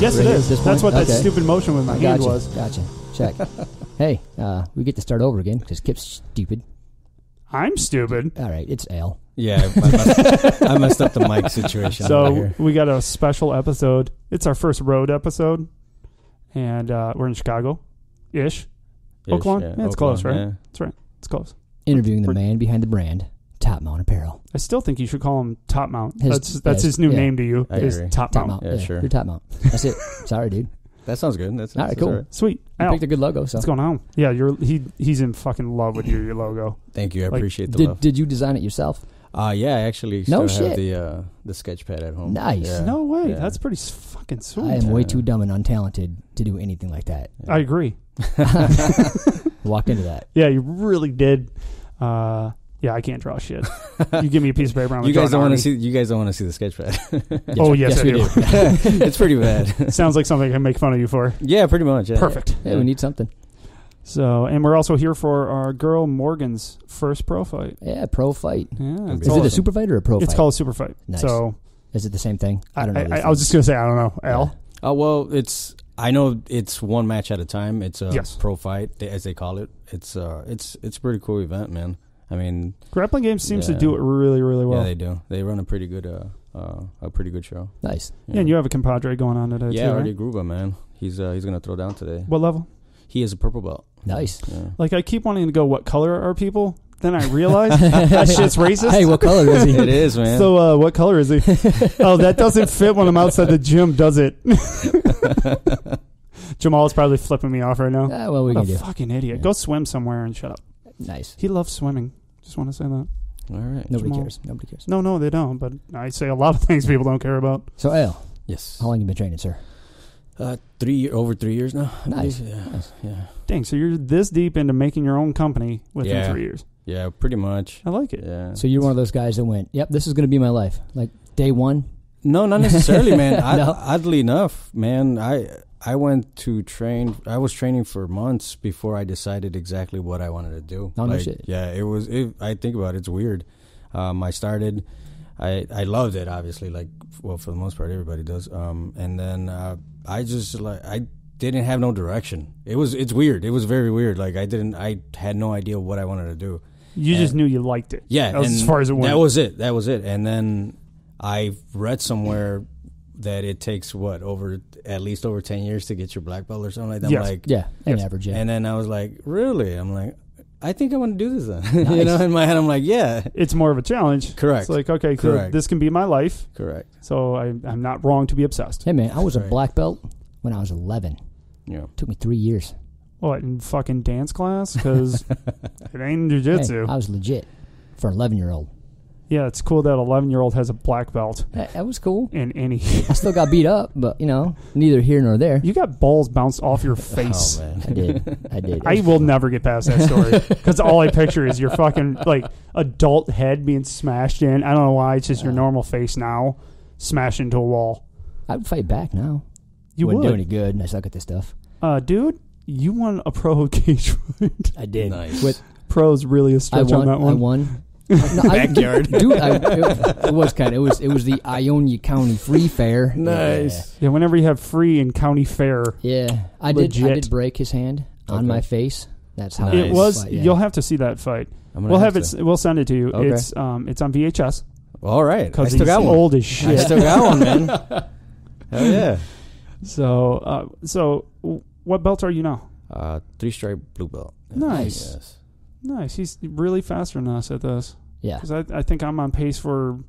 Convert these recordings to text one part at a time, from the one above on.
Yes, Right it this That's point? what that stupid motion with my I hand gotcha. was. Gotcha. Check. hey, uh, we get to start over again because Kip's stupid. I'm stupid. All right, it's Al. Yeah, I messed, I messed up the mic situation. So over we got a special episode. It's our first road episode, and uh, we're in Chicago, ish. Oak Lawn? Ish, Yeah, it's close, right? yeah. That's right. It's close. Interviewing the man behind the brand, Top Mount Apparel. I still think you should call him Top Mount. His- that's that's his- his new yeah. name to you. I is agree. Top, Top Mount. Mount. Yeah, sure. You're Top Mount. That's it. Sorry, dude. That sounds good. That's, All right, that's cool. Sweet. You Al, picked a good logo. So, what's going on? Yeah, you're he he's in fucking love with your, your logo. Thank you. I Like, appreciate the did love. did you design it yourself? Uh, yeah, I actually No still shit. have the uh, the sketch pad at home. Nice. Yeah. No way. Yeah. That's pretty s- fucking sweet. I am way too dumb and untalented to do anything like that. I agree. Walked into that. Yeah, you really did. Uh, yeah, I can't draw shit. you give me a piece of paper. I'm You guys don't want to see. You guys don't want to see the sketch pad. Oh yes, I we do. it's pretty bad. Sounds like something I can make fun of you for. yeah, pretty much. Yeah. Perfect. Hey, we need something. So, and we're also here for our girl Morgan's first pro fight. Yeah, pro fight. Yeah, Is all- it a super fight or a pro it's fight? called a super fight. Nice. So Is it the same thing? I don't know. I, I, I was just gonna say I don't know. Al. Oh well, it's. I know it's one match at a time. It's a Yes. pro fight, as they call it. It's uh, it's it's a pretty cool event, man. I mean, Grappling Games seems to do it really, really well. yeah, they do. They run a pretty good uh, uh a pretty good show. nice. Yeah, and you have a compadre going on today yeah, too, already right? Gruba, man. He's uh he's gonna throw down today. What level? He is a purple belt. Nice. Yeah. Like I keep wanting to go. What color are people? Then I realize that shit's racist. Hey, what color is he? it is, man. So, uh, what color is he? oh, that doesn't fit when I'm outside the gym, does it? Jamal is probably flipping me off right now. Ah, well, we What can a do. fucking idiot. Yeah. Go swim somewhere and shut up. Nice. He loves swimming. Just want to say that. All right. Nobody Jamal. cares. Nobody cares. No, no, they don't. But I say a lot of things people don't care about. So, Al, Yes. how long you been training, sir? Uh, three year, over three years now. I Nice. believe. Yeah. Nice. Yeah. Dang, so you're this deep into making your own company within Yeah. three years. Yeah. Pretty much. I like it. Yeah. So you're one of those guys that went, "Yep, this is going to be my life." Like day one. No, not necessarily, man. I, No? Oddly enough, man, I I went to train. I was training for months before I decided exactly what I wanted to do. No like, shit. Yeah, it was. It, I think about it, it's weird. Um, I started. I I loved it, obviously. Like, well, for the most part, everybody does. Um, and then uh, I just like I didn't have no direction. It was. It's weird. It was very weird. Like I didn't. I had no idea what I wanted to do. You just knew you liked it. Yeah, as far as it went. That was it. That was it. And then I read somewhere that it takes what over at least over ten years to get your black belt or something like that. Yes. I'm like, Yeah, an Yes. average. Yeah. and then I was like, really? I'm like, I think I want to do this then. you know, in my head, I'm like, yeah, It's more of a challenge. Correct. It's like, okay, cool. Correct. this can be my life. correct. So I, I'm not wrong to be obsessed. hey, man, I was a black belt when I was 11. Yeah, took me three years. What, in fucking dance class? Because it ain't Hey, jujitsu. I was legit for an 11 year old. Yeah, it's cool that 11 year old has a black belt That, that was cool. in any. I still got beat up, but you know, neither here nor there. You got balls bounced off your face. Oh man, I did. I did. I will never get past that story because all I picture is your fucking like adult head being smashed in. I don't know why. It's just your normal face now, smashed into a wall. I would fight back now. You Wouldn't do would, any good, and I suck at this stuff. uh, dude. You won a pro cage fight. I did. nice. With Pro's really a I stretch won. on that I one. won. No, I- Backyard. dude. I, it, it was kind of. It was. It was the Ionia County Free Fair. Nice. Yeah, whenever you have free in county fair, Yeah, yeah. I did. I Legit. did break his hand on my face. That's how Nice. it was. Fight, yeah. You'll have to see that fight. I'm gonna We'll have, it. to. We'll send it to you. Okay. It's um, it's on VHS All right, I because still he's got one. old as shit. I still got one, man. Hell yeah. So, uh, so w- what belt are you now? Uh, three stripe blue belt. Nice. Yes. Nice. He's really faster than us at this. Yeah. Because I, I think I'm on pace for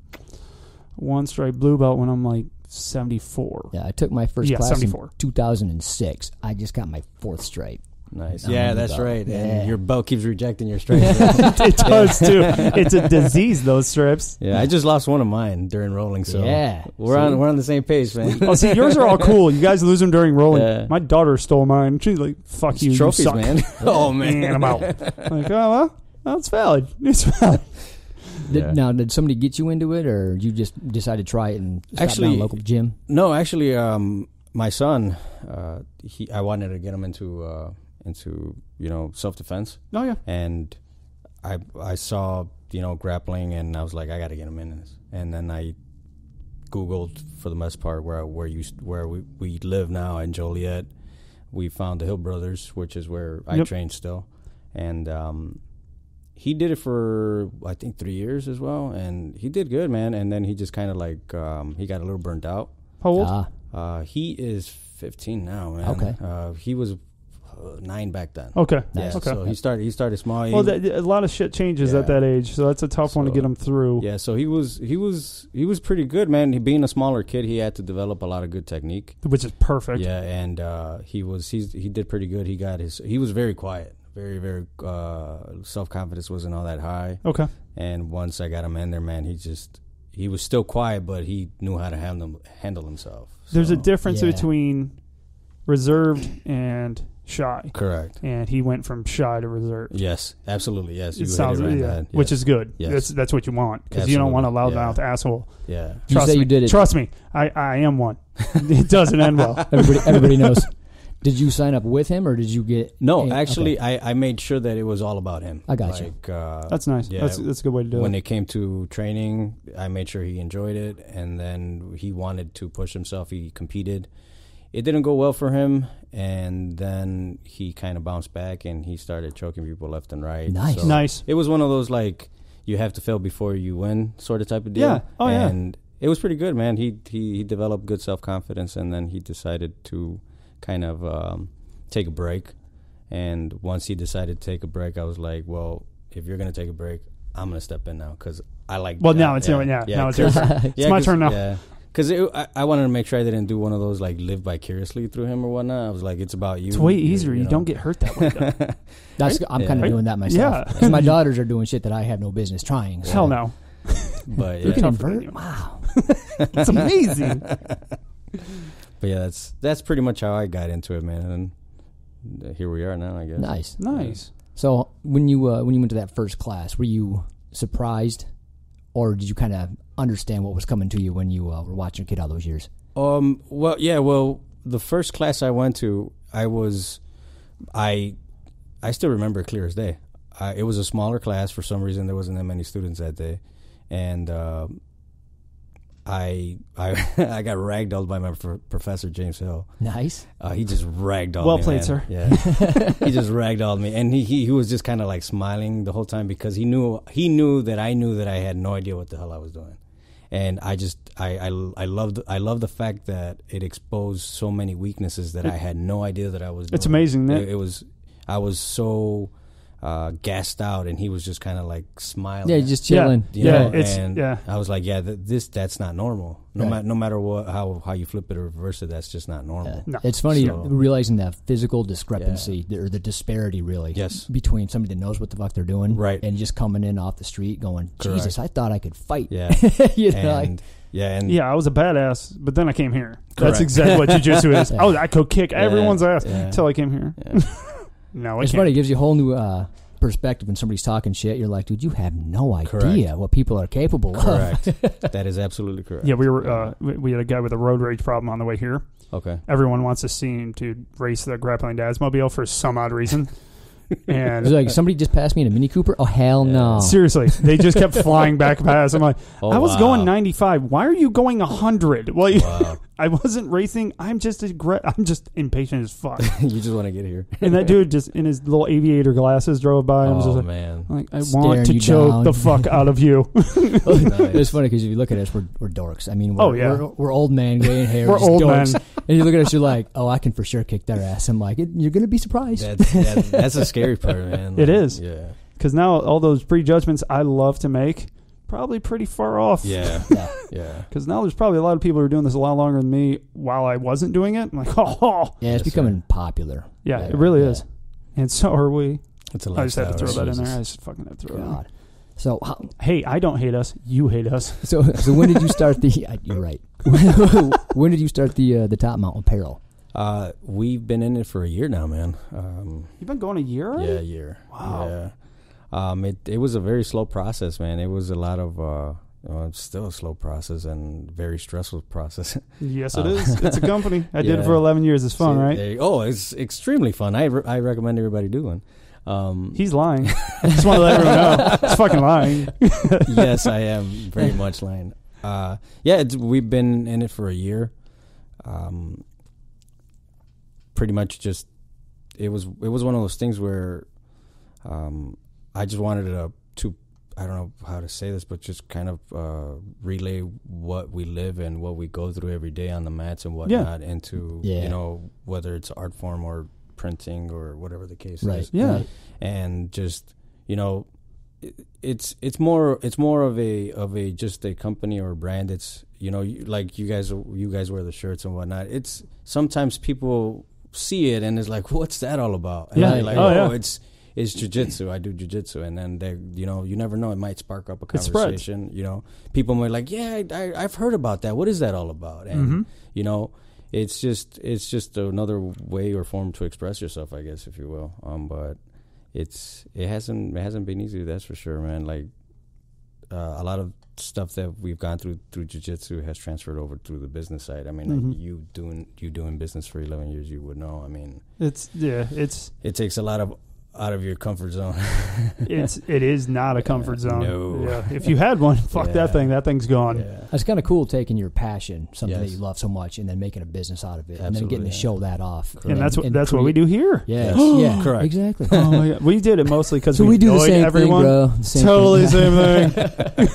one stripe blue belt when I'm like 74. Yeah, I took my first Yeah, class 74. in 2006. I just got my fourth stripe. Nice. I'm Yeah, that's right. Yeah. And your belt keeps rejecting your strips. it does too. It's a disease, those strips. yeah, I just lost one of mine during rolling, so yeah, we're See? on we're on the same page, man. Oh, see, yours are all cool. You guys lose them during rolling. Yeah. My daughter stole mine. She's like, fuck It's you, trophies, you suck. man. oh man, I'm out. like, oh, well, that's valid. It's valid. Did, Yeah. Now, did somebody get you into it, or you just decided to try it and Actually- down a local gym? No, actually, um, my son, uh, he I wanted to get him into uh, into you know self defense, Oh, yeah. and I I saw you know grappling, and I was like, I got to get him in this, and then I Googled for the most part where where you where we, we live now in Joliet. We found the Hill Brothers, which is where I Yep. train still, and um, he did it for I think three years as well, and he did good, man. And then he just kind of like um, he got a little burnt out. How old? Ah, Uh, he is 15 now, man. Okay. Uh, he was nine back then. okay. Yeah, Okay. so he started. He started small. Well, that, a lot of shit changes Yeah. at that age, so that's a tough one to get him through. yeah, so he was he was he was pretty good, man. He, being a smaller kid, he had to develop a lot of good technique. Which is perfect. Yeah, and uh, he was he's he did pretty good. He got his he was very quiet, very very uh, self confidence wasn't all that high. Okay. And once I got him in there, man, he just he was still quiet, but he knew how to handle handle himself. There's a difference Yeah. between reserved and shy, correct. and he went from shy to reserved. Yes, absolutely. Yes, you It sounds right yeah, the head. which is good. Yes. That's that's what you want because you don't want a Absolutely. loudmouth asshole. yeah. you Trust say me. you did it. Trust me, I, I am one. it doesn't end well. Everybody, everybody knows. Did you sign up with him, or did you get? No, Eh, actually, okay. I, I made sure that it was all about him. I got you. Uh, That's nice. Yeah. That's that's a good way to do when it. When it came to training, I made sure he enjoyed it, and then he wanted to push himself. He competed. It didn't go well for him, and then he kind of bounced back, and he started choking people left and right. Nice. So nice. It was one of those like you have to fail before you win sort of type of deal. Yeah. Oh, yeah. and it was pretty good, man. He he, he developed good self confidence, and then he decided to kind of um, take a break. And once he decided to take a break, I was like, well, if you're gonna take a break, I'm gonna step in now because I like. Well, that. now it's- yeah, now it's your 'cause- turn. It's my 'cause- turn now. Yeah, because I, I wanted to make sure I didn't do one of those like live vicariously through him or whatnot. I was like, it's about you. It's way easier. You, know. don't get hurt that way. Though. That's, I'm kind of Yeah. doing that myself. Yeah. 'Cause my daughters are doing shit that I have no business trying. So. Hell no. but You can Tougher invert. Wow. It's amazing. But yeah, that's that's pretty much how I got into it, man. And here we are now, I guess. Nice. nice. So when you uh, when you went to that first class, were you surprised, or did you kind of understand what was coming to you when you uh, were watching kid all those years? Um. Well, yeah. Well, the first class I went to, I was, I, I still remember it clear as day. I, it was a smaller class for some reason. There wasn't that many students that day, and um I I I got ragdolled by my pro- professor James Hill. Nice. Uh, he just ragdolled Well me. Well played, man. sir. Yeah, he just ragdolled me, and he he, he was just kind of like smiling the whole time because he knew he knew that I knew that I had no idea what the hell I was doing, and I just I I I loved I love the fact that it exposed so many weaknesses that I had no idea that I was. doing. It's amazing, It, that- it was I was so uh, gassed out, and he was just kind of like smiling. Yeah, just Yeah. chilling. You Yeah, know, it's- and yeah. I was like, yeah, th- this that's not normal. No Right. matter no matter what how how you flip it or reverse it, that's just not normal. Yeah. No. It's funny So- realizing that physical discrepancy or the disparity, really, Yes. between somebody that knows what the fuck they're doing, Right. and just coming in off the street going, Correct. Jesus, I thought I could fight. Yeah, you know, like- yeah, and Yeah, I was a badass, but then I came here. That's exactly what jujitsu is. Yeah. Oh, I could kick everyone's ass yeah. until I came here. Yeah. No, I it's can't. funny. It gives you a whole new uh, perspective when somebody's talking shit. You're like, dude, you have no idea Correct. what people are capable of. correct. that is absolutely correct. Yeah, we were. Uh, we, we had a guy with a road rage problem on the way here. Okay. Everyone wants to see him to race the grappling dad's mobile for some odd reason. And It's And like somebody just passed me in a Mini Cooper. Oh hell no! seriously, they just kept flying back past. I'm like, Oh, I was wow. going 95. Why are you going 100? Well, you- Wow. I wasn't racing. I'm just a gra- I'm just impatient as fuck. you just want to get here. and that dude just in his little aviator glasses drove by. and was just Oh like, man. like, I Staring want to you choke down. the fuck out of you. Oh, it's funny because if you look at us, we're, we're dorks. I mean, we're, Oh, yeah. we're, we're old man, gray hair. We're old dorks. men. And you look at us, you're like, oh, I can for sure kick their ass. I'm like, you're gonna be surprised. That's that, that's a scary part, man. It is. Yeah. Because now all those prejudgments I love to make, probably pretty far off. Yeah. Yeah. Yeah. Because now there's probably a lot of people who are doing this a lot longer than me while I wasn't doing it. I'm like, oh, Yeah, it's Yes, becoming popular. yeah, Yeah, it really yeah. is. And so are we. It's a I just had to throw lifestyle, that in there. I just fucking had to throw it in. So, how, Hey, I don't hate us. You hate us. so, so when did you start the? You're right. when did you start the uh, the Top Mount Apparel? Uh, we've been in it for a year now, man. Um, You've been going a year already? yeah, a year. Wow. Yeah. Um, it it was a very slow process, man. It was a lot of uh, uh it's still a slow process and very stressful process. Yes, it Uh, is. It's a company. I did it for 11 years. It's fun, See, right? there you- oh, it's extremely fun. I re- I recommend everybody do one. Um, He's lying. I just want to let everyone know. He's fucking lying. yes, I am very much lying. uh, yeah, it's, we've been in it for a year. Um, pretty much just it was it was one of those things where um, I just wanted to to I don't know how to say this, but just kind of uh, relay what we live and what we go through every day on the mats and whatnot into Yeah. you know whether it's art form or printing or whatever the case Right. is Yeah. right. and just you know it, it's it's more it's more of a of a just a company or a brand it's you know you, like you guys you guys wear the shirts and whatnot it's sometimes people see it and it's like what's that all about and Yeah. like Oh, oh, yeah. it's it's jujitsu. I do jujitsu, and then they, you know, you never know. It might spark up a conversation. You know, people might like, yeah, I, I, I've heard about that. What is that all about? And Mhm. you know, it's just it's just another way or form to express yourself, I guess, if you will. Um, but it's it hasn't it hasn't been easy. That's for sure, man. Like uh, a lot of stuff that we've gone through through jujitsu has transferred over through the business side. I mean, Mhm. like you doing you doing business for eleven years, you would know. I mean, It's yeah, it's it takes a lot of out of your comfort zone. it's it is not a comfort zone. No. Yeah. If you had one, fuck Yeah. that thing. That thing's gone. yeah. It's kind of cool taking your passion, something that you love so much, and then making a business out of it, and then Absolutely, getting to show that off. And that's what that's what we do here. Yeah, Yes. yeah, Correct. exactly. Oh my God. We did it mostly because so we, we do the same everyone. thing, bro. The same totally thing. same thing.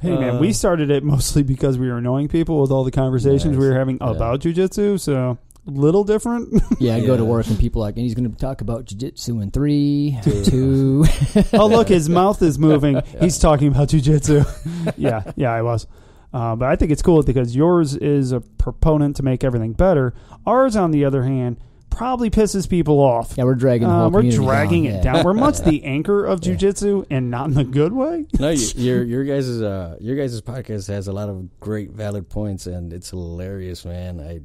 hey man, Uh, we started it mostly because we were annoying people with all the conversations we were having Yeah. about jujitsu. So little different. Yeah, I go to work and people are like, and he's going to talk about jujitsu in three, two. oh look, his mouth is moving. He's talking about jujitsu. yeah, yeah, I was. Uh, but I think it's cool because yours is a proponent to make everything better. Ours, on the other hand, probably pisses people off. yeah, we're dragging the whole Um, we're dragging down. it yeah. down. We're much the anchor of Yeah. jujitsu, and not in the good way. No, you, your your guys' uh your guys' podcast has a lot of great valid points and it's hilarious, man. I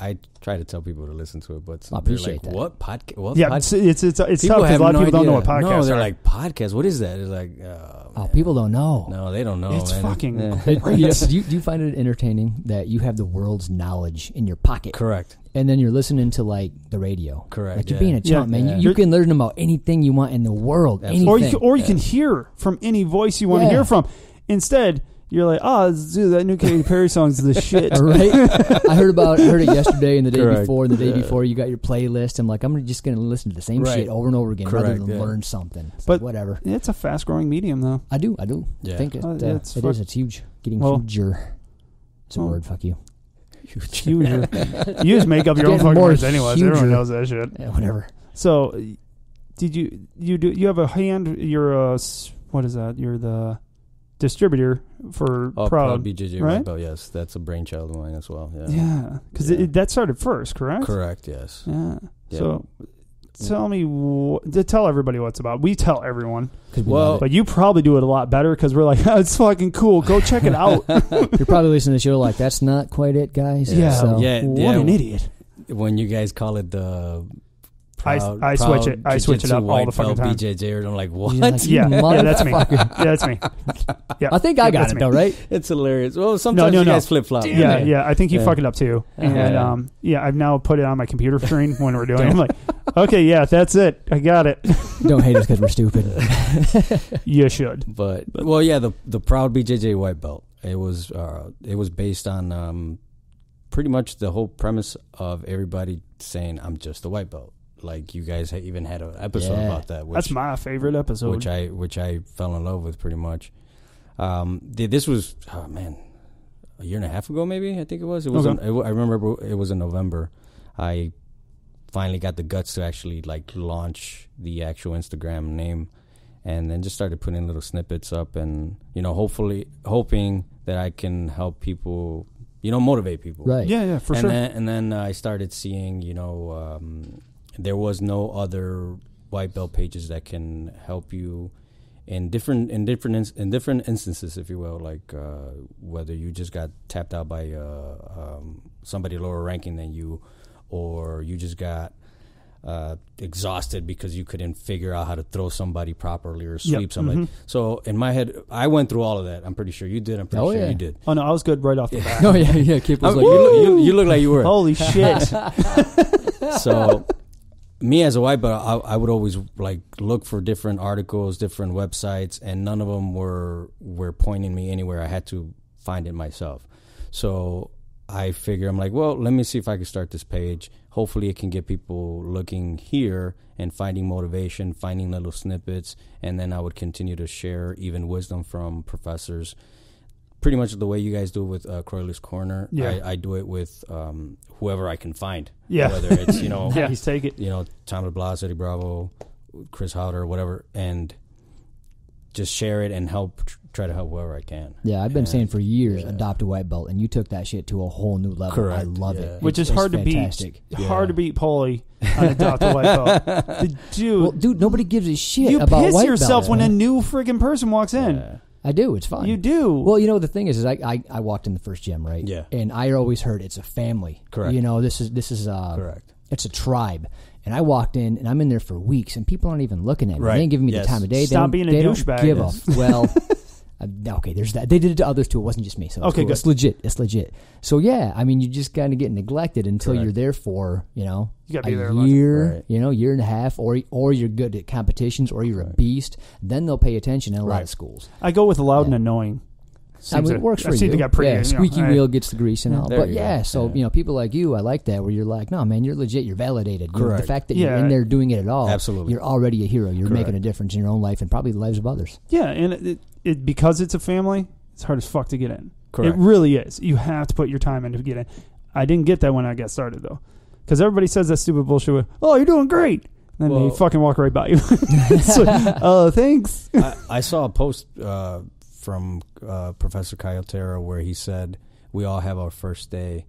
I try to tell people to listen to it, but I appreciate like, that. "What podcast? What Yeah, pod- it's it's it's, it's tough because a lot of no people don't know what podcast. podcasts No, they're are. like podcast. What is that? It's like, oh, Oh, people don't know. No, they don't know. It's man. fucking Yeah. It- great. yes, do, you, do you find it entertaining that you have the world's knowledge in your pocket, correct. and then you're listening to like the radio? Correct, Like you're yeah. being a chump, Yeah. man. Yeah. You, you can learn about anything you want in the world. Absolutely. or Anything. you can, or you can hear from any voice you want to hear from. Instead, you're like, oh, dude, that new Katy Perry song's the shit. right? I heard about I heard it yesterday and the day Correct. before and the day Yeah. before. You got your playlist. I'm like, I'm just going to listen to the same Right. shit over and over again rather than yeah. learn something. It's But- like, whatever. It's a fast growing medium, though. I do. I do. Yeah. think it, Uh, uh, yeah, it's it fuck- is. It's huge. Getting Well- huger. It's a well, word. Fuck you. Huge. you just make up your own fucking words, anyways. huger. Everyone knows that shit. Yeah, whatever. So, did you you do you have a hand? You're a what is that? You're the distributor for Oh, Proud. Proud BJJ right? White Belt. Yes, that's a brainchild of mine as well. Yeah. yeah, because Yeah. that started first, correct? Correct. Yes. Yeah. Yeah. So, tell me, wh- to tell everybody what's about. We tell everyone. we Well- but you probably do it a lot better because we're like, oh, it's fucking cool. Go check it out. You're probably listening to the show like, that's not quite it, guys. yeah. So, Yeah. What yeah. an idiot. When you guys call it the. I- Proud- I switch it- I switch it Jiu-Jitsu up all white the fucking belt time. BJJ, and I'm like, what? You're like, Yeah, yeah, that's me. Yeah, that's me. Yeah. I think I Yeah, got it me. though, right? It's hilarious. Well, sometimes no, you no. guys flip flop. Yeah, it. yeah. I think you Yeah. fuck it up too. And Yeah. um, yeah, I've now put it on my computer screen when we're doing. it. I'm like, okay, yeah, that's it. I got it. Don't hate us because we're stupid. You should. But well, yeah, the the proud BJJ white belt. It was uh, it was based on um, pretty much the whole premise of everybody saying I'm just a white belt. Like you guys even had an episode Yeah. about that. Which, That's my favorite episode. which I which I fell in love with pretty much. Um, th- this was oh man, a year and a half ago maybe I think it was. It was. Okay. In, it, I remember it was in November. I finally got the guts to actually like launch the actual Instagram name, and then just started putting little snippets up, and you know, hopefully hoping that I can help people, you know, motivate people. right. yeah, yeah, for and sure. Then, and then uh, I started seeing, you know, um, there was no other white belt pages that can help you in different in different ins- in different instances, if you will, like uh, whether you just got tapped out by uh, um, somebody lower ranking than you, or you just got. Uh, exhausted because you couldn't figure out how to throw somebody properly or sweep somebody. mhm. So in my head, I went through all of that. I'm pretty sure you did. I'm pretty Oh, sure yeah. you did. oh no, I was good right off the bat. Oh yeah, yeah. Kip was like, you, look, you, you look like you were. Holy shit! so me as a white but I, I would always like look for different articles, different websites, and none of them were were pointing me anywhere. I had to find it myself. So I figure I'm like, well, let me see if I can start this page. Hopefully, it can get people looking here and finding motivation, finding little snippets, and then I would continue to share even wisdom from professors. Pretty much the way you guys do it with uh, Croyler's Corner. Yeah. I, I do it with um, whoever I can find. Yeah. Whether it's you know Yeah, he's take it. you know, Tom DeBlass, Eddie Bravo, Chris Haueter, whatever, and just share it and help tr- try to help whoever I can. Yeah, I've been And- saying for years, yeah. adopt a white belt, and you took that shit to a whole new level. Correct. I love yeah. it, Which It's- is hard to fantastic. beat. Hard to beat Paulie on adopt a white belt. The dude, Well, dude, nobody gives a shit you about piss yourself belts, when a new friggin' person walks in. Yeah. I do. It's fine. You do. Well, you know the thing is, is I, I I walked in the first gym, right? Yeah. And I always heard it's a family. Correct. You know, this is this is uh Correct. It's a tribe. And I walked in, and I'm in there for weeks, and people aren't even looking at me. Right. They ain't giving me Yes. the time of day. Stop they being a they douchebag. Give Yes. a well. uh, okay, there's that. They did it to others too. It wasn't just me. So it's Okay, cool. good. It's legit. It's legit. So yeah, I mean, you just kind of get neglected until Correct. you're there for you know You a be there year, Right. you know, year and a half, or or you're good at competitions, or you're a beast. Then they'll pay attention in a lot of schools. I go with loud and annoying. I mean, it works for I you. seem to get pretty. yeah, you know, squeaky I- wheel gets the grease and all. There But yeah, go. so Yeah. you know, people like you, I like that where you're like, no, man, you're legit. You're validated. You know, the fact that you're in there doing it at all, Absolutely. you're already a hero. You're Correct. making a difference in your own life and probably the lives of others. Yeah, and it, it because it's a family, it's hard as fuck to get in. Correct. It really is. You have to put your time in to get in. I didn't get that when I got started though, because everybody says that stupid bullshit. With, oh, you're doing great. And then Well- they fucking walk right by you. It's like, oh, thanks. I, I saw a post uh, from uh, Professor Kayotera where he said, "We all have our first day.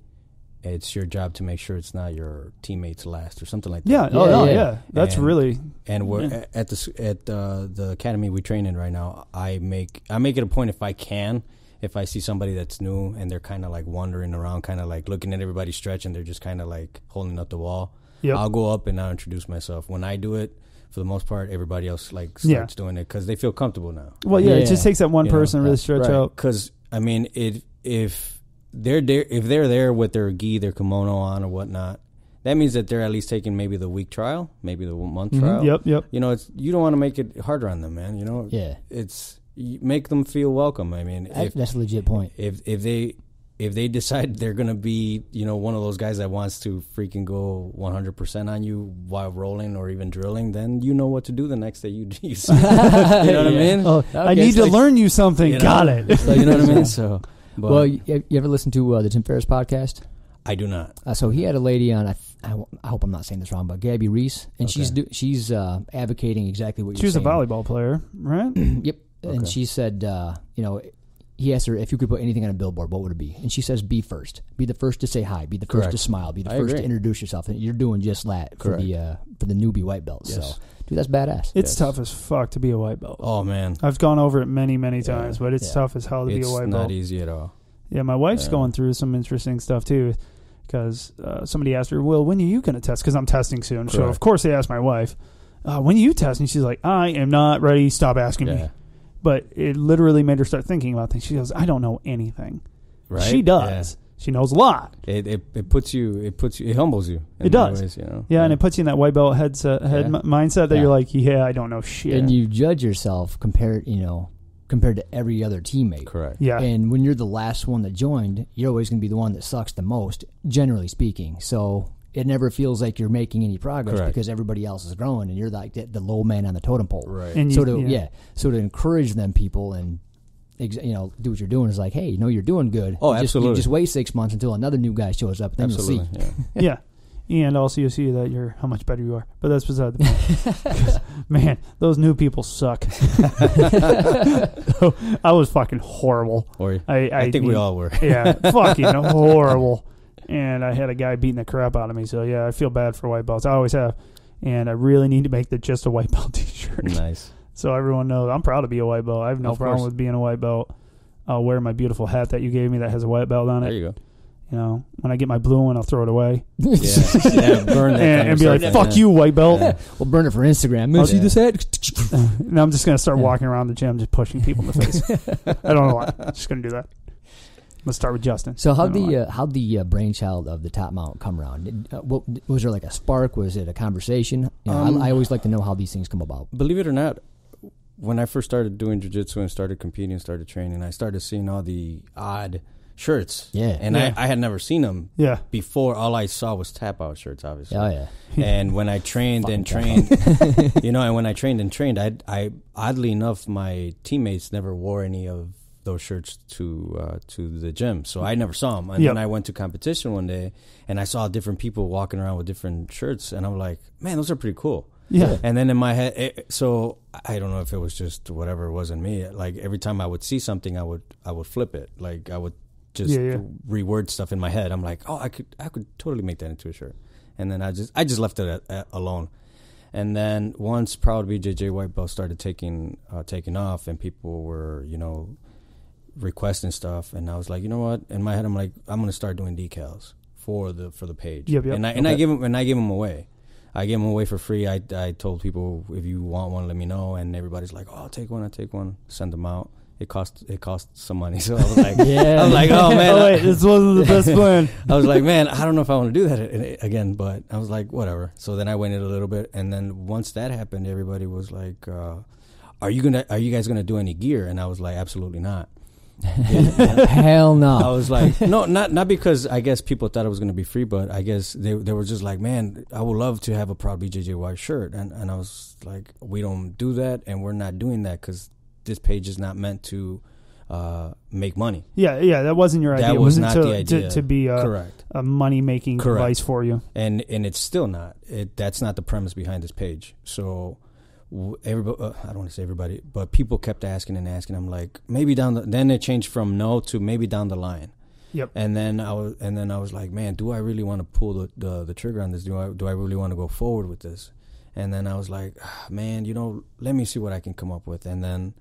It's your job to make sure it's not your teammates' last, or something like that." Yeah. Oh, Yeah, yeah. yeah. yeah. That's And- really. and we're Yeah. at the at uh, the academy we train in right now. I make I make it a point if I can, if I see somebody that's new and they're kind of like wandering around, kind of like looking at everybody stretch, and they're just kind of like holding up the wall. Yep. I'll go up and I'll introduce myself. When I do it, for the most part, everybody else like Yeah. starts doing it because they feel comfortable now. Well, yeah, It just takes that one You know, person to really that's stretch right. out. Because I mean, it if they're there, if they're there with their gi, their kimono on, or whatnot, that means that they're at least taking maybe the week trial, maybe the month Mhm. trial. Yep. Yep. You know, it's you don't want to make it harder on them, man. You know, Yeah, it's you make them feel welcome. I mean, that- if that's a legit point. if if they if they decide they're gonna be you know one of those guys that wants to freaking go 100 percent on you while rolling or even drilling, then you know what to do the next day. You you, see, you know what I mean? Oh, I need it's to like- learn you something. You know? Got it. So you know what I mean? So, but well, you, you ever listen to uh, the Tim Ferriss podcast? I do not. Uh, so he had a lady on. I, th- I, w- I hope I'm not saying this wrong, but Gabby Reece, and she's do, she's uh, advocating exactly what She you're was a volleyball player, right? Yep. And she said, uh, you know, he asked her if you could put anything on a billboard, what would it be? And she says, be first. Be the first to say hi. Be the first to smile. Be the I first to introduce yourself. And you're doing just that for Correct. the uh, for the newbie white belt. Yes. So, dude, that's badass. It's Yes. tough as fuck to be a white belt. Oh man, I've gone over it many, many Yeah. times, but it's Yeah. tough as hell to it's be a white belt. not belt. easy at all. Yeah, my wife's Yeah. going through some interesting stuff too, because uh, somebody asked her, "Well, when are you going to test?" Because I'm testing soon. So Correct. of course they asked my wife, uh, "When are you testing?" And she's like, "I am not ready. Stop asking me." Yeah, But it literally made her start thinking about things. She goes, "I don't know anything." right. She does. She knows a lot. It, it it puts you it puts you it humbles you. in It does. Ways, you know. Yeah, and it puts you in that white belt headset, uh, head Yeah. m- mindset that Yeah. you're like, "Yeah, I don't know shit." And you judge yourself compared, you know, compared to every other teammate. correct. yeah, And when you're the last one that joined, you're always going to be the one that sucks the most, generally speaking. So it never feels like you're making any progress Correct. because everybody else is growing and you're like the, the low man on the totem pole. Right. and you, so to yeah. yeah. so to encourage them people and you know do what you're doing is like hey you know you're doing good Oh, You just, you absolutely. just wait six months until another new guy shows up then Absolutely. you'll see Yeah. yeah. And also you see that you're how much better you are. But that's beside the point. 'Cause, Man, those new people suck. I was fucking horrible. Or I I, I, think we all were. yeah, fucking horrible. And I had a guy beating the crap out of me. So yeah, I feel bad for white belts. I always have. And I really need to make the just a white belt T-shirt, nice. so everyone knows I'm proud to be a white belt. I have no Of problem course. with being a white belt. I'll wear my beautiful hat that you gave me that has a white belt on it. There you go. You know, when I get my blue one, I'll throw it away Yeah, yeah burn that and, and be like, "Fuck that. you, white belt." we'll burn it for instagram Man, Oh, see this hat and I'm just gonna start Yeah. walking around the gym, just pushing people in the face. I don't know why. I'm just gonna do that. Let's start with Justin. So how I the uh, how the uh, brainchild of the top mount come around? Did, uh, what, was there like a spark? Was it a conversation? You know, Um, I, I always like to know how these things come about. Believe it or not, when I first started doing jujitsu and started competing, and started training, I started seeing all the odd shirts. Yeah. and Yeah. I, I had never seen them yeah, before. All I saw was tap out shirts, obviously. Oh yeah, and when I trained and trained, you know, and when I trained and trained, I, I oddly enough, my teammates never wore any of those shirts to uh, to the gym, so I never saw them. And Yep. then I went to competition one day, and I saw different people walking around with different shirts, and I'm like, man, those are pretty cool. yeah, And then in my head, it, so I don't know if it was just whatever it was in me. Like every time I would see something, I would I would flip it. Like I would just Yeah, yeah. reword stuff in my head. I'm like, oh, I could I could totally make that into a shirt. And then I just I just left it at, at, alone. And then once Proud BJJ White Belt started taking uh, taking off, and people were you know requesting stuff, and I was like, you know what? In my head, I'm like, I'm gonna start doing decals for the for the page. Yep, yep. And I and I Okay. give them and I give them away. I give them away for free. I, I told people if you want one, let me know, and everybody's like, "Oh, I'll take one. I'll take one." Send them out. It cost it cost some money, so I was like, Yeah. I was like, "Oh man." oh wait, this wasn't the best plan. I was like, man, I don't know if I want to do that again, but I was like, whatever. So then I waited a little bit, and then once that happened, everybody was like, uh, "Are you gonna? Are you guys gonna do any gear?" And I was like, absolutely not. hell no. I was like, no, not not because I guess people thought it was going to be free, but I guess they they were just like, man, I would love to have a proud BJJY shirt, and and I was like, we don't do that, and we're not doing that because this page is not meant to uh, make money. Yeah, yeah, that wasn't your That idea. It was wasn't not to, the idea. To, to be a, Correct. a money making device for you. and and it's still not. It that's not the premise behind this page. So w- everybody, uh, I don't want to say everybody, but people kept asking and asking. I'm like, maybe down the. Then it changed from no to maybe down the line. Yep. And then I was, and then I was like, man, do I really want to pull the, the the trigger on this? Do I do I really want to go forward with this? And then I was like, ah, man, you know, let me see what I can come up with. And then,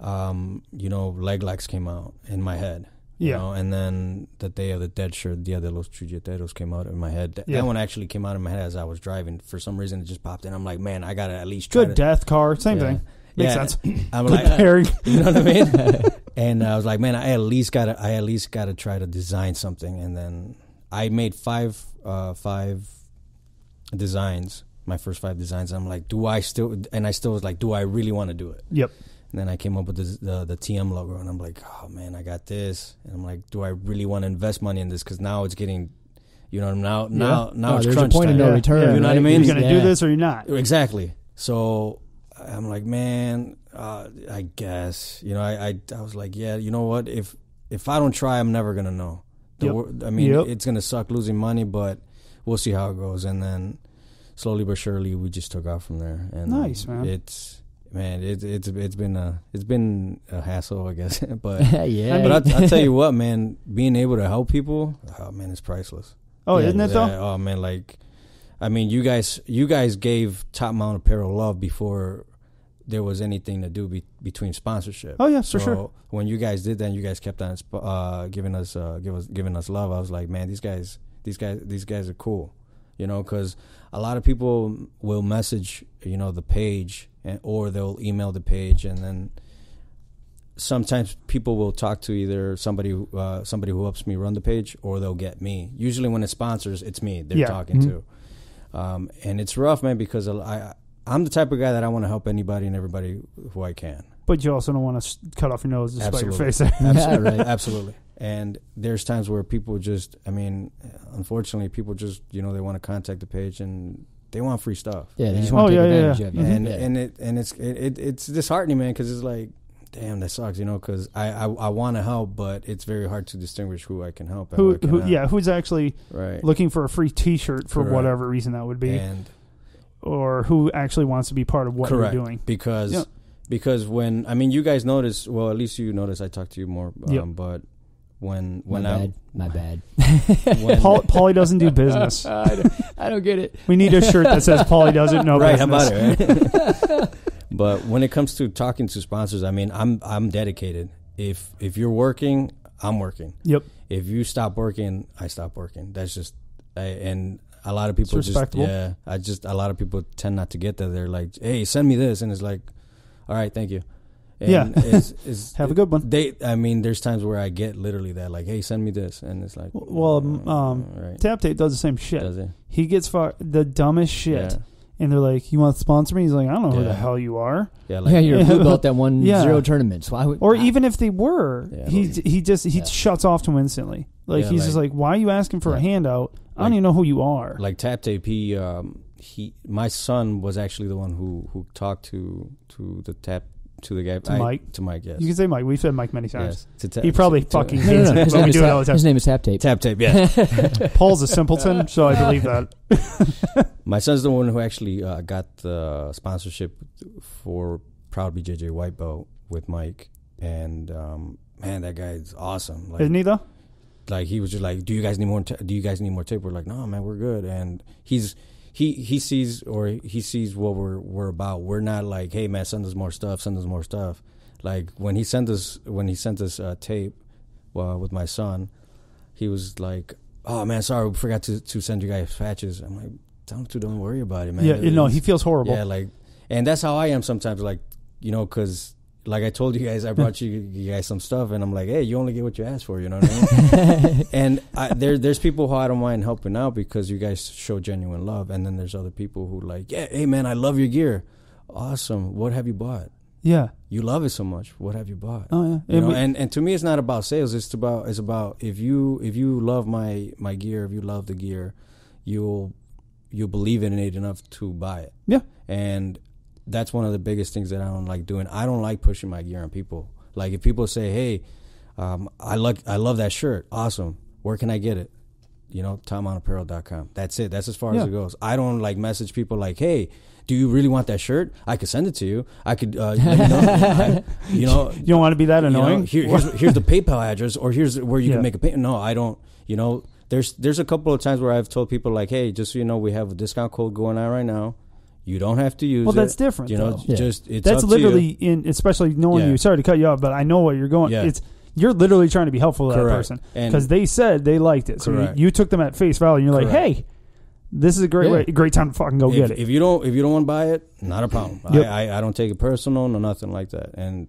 um, you know, leg locks came out in my head. You Yeah. know, and then the day of the dead shirt, Dia de los Chuyeteros came out in my head. That, Yeah. that one actually came out in my head as I was driving. For some reason, it just popped in. I'm like, man, I gotta at least try Good to. death car, same Yeah. thing. Makes Yeah. sense. I'm Good like, pairing. you know what I mean? and I was like, man, I at least gotta, I at least gotta try to design something. And then I made five, uh, five designs. My first five designs. I'm like, do I still? And I still was like, do I really want to do it? Yep. And then I came up with this, the the TM logo, and I'm like, oh man, I got this. And I'm like, do I really want to invest money in this? Because now it's getting, you know, now now now Oh, it's there's a crunch point of no Yeah, return. yeah. You know what I mean? You're gonna do this or you're not. Exactly. So I'm like, man, uh, I guess you know, I, I I was like, yeah, you know what? If if I don't try, I'm never gonna know. The Yep. wor- I mean, Yep. it's gonna suck losing money, but we'll see how it goes. And then slowly but surely, we just took off from there. And Nice, man. It's man, it's it's it's been a it's been a hassle, I guess. but yeah. but I'll, I'll tell you what, man, being able to help people, oh man, it's priceless. Oh, Yeah, isn't it though? Oh man, like, I mean, you guys, you guys gave Top Mount Apparel love before there was anything to do be, between sponsorship. Oh yeah, for so sure. when you guys did that, and you guys kept on uh, giving us, uh, give us, giving us love. I was like, man, these guys, these guys, these guys are cool, you know, because a lot of people will message, you know, the page, and, or they'll email the page, and then sometimes people will talk to either somebody who, uh, somebody who helps me run the page or they'll get me. Usually when it's sponsors, it's me they're Yeah. talking Mhm. to. Um, and it's rough, man, because I I'm the type of guy that I want to help anybody and everybody who I can. But you also don't want to cut off your nose to spite your face. there. Absolutely, right. absolutely. And there's times where people just, I mean, unfortunately, people just, you know, they want to contact the page and they want free stuff. yeah, they just And- want to Oh, take yeah, yeah, advantage yeah. of you. and yeah. and it and it's it, it it's disheartening, man, because it's like, damn, that sucks, you know, because I I, I want to help, but it's very hard to distinguish who I can help. And who, I who, cannot. yeah, who's actually right. looking for a free T-shirt for Correct. whatever reason that would be, and or who actually wants to be part of what correct you're doing? because Yeah. because when I mean you guys notice, well, at least you notice I talk to you more, um, Yep. but when my when I bad. My bad. when, Paul, Paulie doesn't do business. I, don't, I don't get it. We need a shirt that says Paulie doesn't know right, how business. about it? Right? but when it comes to talking to sponsors, I mean, I'm I'm dedicated. If if you're working, I'm working. Yep. If you stop working, I stop working. That's just, I, and a lot of people just respectable. yeah. I just a lot of people tend not to get that. They're like, hey, send me this, and it's like, all right, thank you. And Yeah. it's, it's, Have a good one. They, I mean, there's times where I get literally that, like, hey, send me this, and it's like, Well, um, um, right, Tap Tape does the same shit. does it? He gets far the dumbest shit, Yeah, and they're like, "You want to sponsor me?" He's like, "I don't know who the hell you are." yeah, like, yeah, you're a blue belt that won Yeah. zero tournaments. Why would, Or I- even if they were, Yeah, he he just he Yeah. shuts off to him instantly. Like Yeah, he's just like- like, "Why are you asking for a handout? I don't even know who you are." like tap tape. He, um, he, my son was actually the one who who talked to to the tap to the guy To I- Mike? to Mike, yes, you can say Mike. We've said Mike many times. yes, to ta- He probably to- fucking No, no, no. it, His, name we is do it all tap, the time. his name is Tap Tape. tap tape. Yeah, Paul's a simpleton, so I believe that. my son's the one who actually uh, got the sponsorship for Proud BJJ White Belt with Mike, and um, man, that guy's awesome. Like, Isn't he though? like he was just like, "Do you guys need more? T- do you guys need more tape?" We're like, "No, man, we're good." And he's he he sees or he sees what we're we're about. We're not like, "Hey, man, send us more stuff. Send us more stuff." Like when he sent us when he sent us uh, tape uh, with my son, he was like, "Oh man, sorry, we forgot to to send you guys patches." I'm like, "Don't don't worry about it, man." yeah, you know, he feels horrible. yeah, like, and that's how I am sometimes. Like, you know, because like I told you guys, I hmm. brought you, you guys some stuff, and I'm like, hey, you only get what you ask for. You know what I mean? and I, there, there's people who I don't mind helping out because you guys show genuine love, and then there's other people who like, yeah, hey man, I love your gear. Awesome. What have you bought? yeah. You love it so much. What have you bought? Oh yeah. You And know, and, and to me, it's not about sales. It's about it's about if you if you love my my gear, if you love the gear, you'll you'll believe in it enough to buy it. Yeah. And that's one of the biggest things that I don't like doing. I don't like pushing my gear on people. Like if people say, "Hey, um, I like I love that shirt. Awesome. Where can I get it?" You know, TopMountApparel.com. That's it. That's as far Yeah. as it goes. I don't like message people like, "Hey, do you really want that shirt? I could send it to you. I could, uh, you know. I- you know, you don't want to be that you know, annoying. here, here's, here's the PayPal address, or here's where you Yeah. can make a payment. No, I don't. You know, there's there's a couple of times where I've told people like, hey, just so you know, we have a discount code going on right now. You don't have to use well, it. that's different. You know, though. Yeah. just it's that's up to you. literally in, especially knowing Yeah. you. Sorry to cut you off, but I know where you're going. Yeah. It's you're literally trying to be helpful to that person because they said they liked it. So you, Correct. you took them at face value. and You're like, hey, this is a great Yeah. way, great time to fucking go if, get it. If you don't if you don't want to buy it, not a problem. Yep. I, I I don't take it personal, no nothing like that. And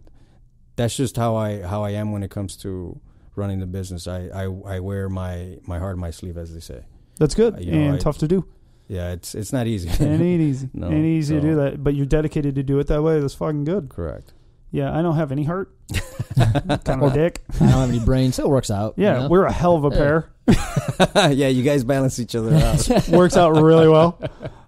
that's just how I how I am when it comes to running the business. I I, I wear my my heart on my sleeve, as they say. That's good uh, you know, and I- tough to do. Yeah, it's it's not easy. It ain't easy. No, ain't easy to do that, but you're dedicated to do it that way. That's fucking good. Correct. Yeah, I don't have any heart. kind of a dick. I don't have any brains, Still works out. Yeah, you know? we're a hell of a pair. yeah, you guys balance each other out. Works out really well.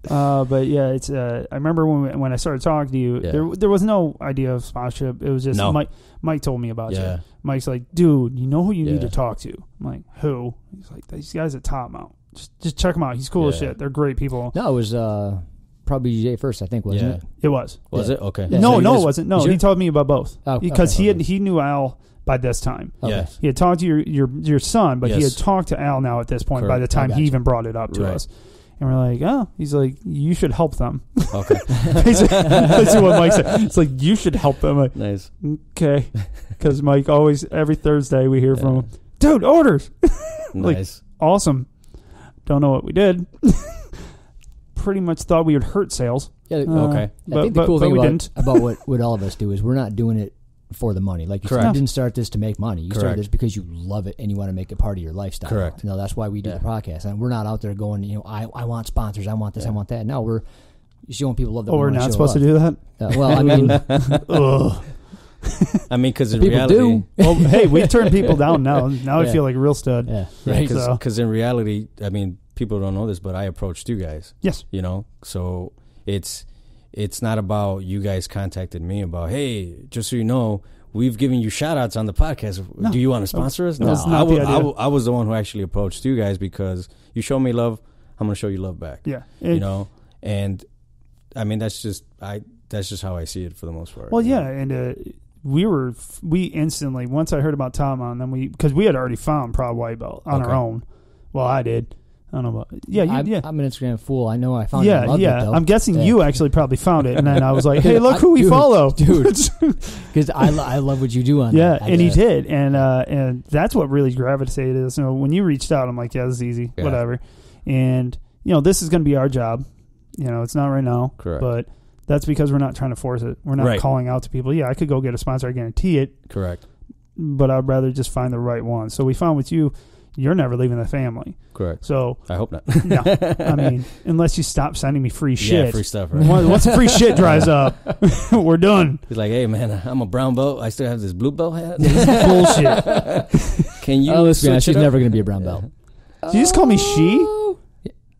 Uh, but yeah, it's. Uh, I remember when when I started talking to you, Yeah. there there was no idea of sponsorship. It was just No. Mike. Mike told me about Yeah. you. Mike's like, dude, you know who you need to talk to. I'm like, who? He's like, these guys at Top Mount. Just just check them out. He's cool as Yeah. shit. They're great people. No, it was uh, probably BJ first, I think, wasn't Yeah. it? It was. Was Yeah. it okay? Yeah. no, So you no, guys- it wasn't. No, Sure? he told me about both Oh, because okay. he had he knew Al by this time. Okay. Yes. He had talked to your your your son, but he had talked to Al now at this point. By Correct. the time he gotcha. even brought it up to Right. us, and we're like, oh, he's like, you should help them. Okay. Basically, That's what Mike said. It's like you should help them. I'm like, nice. okay, because Mike always every Thursday we hear from him, dude, orders, Like- Nice. awesome. Don't know what we did. Pretty much thought we would hurt sales. Yeah, Uh, Okay. I but, think the but- cool but thing we about, didn't. about what, what all of us do is we're not doing it for the money. Like you said, you didn't start this to make money. You started this because you love it and you want to make it part of your lifestyle. Correct. You know, that's why we do Yeah. the podcast. And we're not out there going, you know, I, I want sponsors, I want this, I want that. No, we're showing people love that. Oh, we we're not show supposed to do that. Uh, well, I mean, Ugh. I mean, because in People reality, do. Well, hey, we've turned people down now. Now I Yeah. feel like a real stud. yeah, Right. because So- in reality, I mean, people don't know this, but I approached you guys. Yes. You know, so it's it's not about you guys contacted me about hey, just so you know, we've given you shout outs on the podcast. Do you want to sponsor us? No, that's I not the wa- I idea. wa- I was the one who actually approached you guys because you show me love. I'm gonna show you love back. Yeah. You It- know, and I mean that's just I that's just how I see it for the most part. Well, yeah, and uh, we were we instantly once I heard about Top Mount then we because we had already found Proud White Belt on our own. Well, I did. I don't know about yeah, you, I'm, yeah. I'm an Instagram fool. I know I found yeah, loved yeah. It. I'm guessing Yeah. you actually probably found it, and then I was like, "Hey, look I- who we dude, follow, dude. because I, lo- I love what you do on yeah. And he did, and uh, and that's what really gravitated us. So when you reached out, I'm like, "Yeah, this is easy, Yeah. whatever." And you know, this is going to be our job. You know, it's not right now, Correct. but That's because we're not trying to force it. We're not Right. calling out to people. Yeah, I could go get a sponsor. I guarantee it. Correct. But I'd rather just find the right one. So we found with you, you're never leaving the family. Correct. So I hope not. no, I mean, unless you stop sending me free shit. Yeah, free stuff. Right? Once once the free shit dries up, we're done. He's like, hey man, I'm a brown belt. I still have this blue belt hat. Bullshit. Can you? oh, let's be honest, she's up? never going to be a brown belt. Did you just call me she? Oh.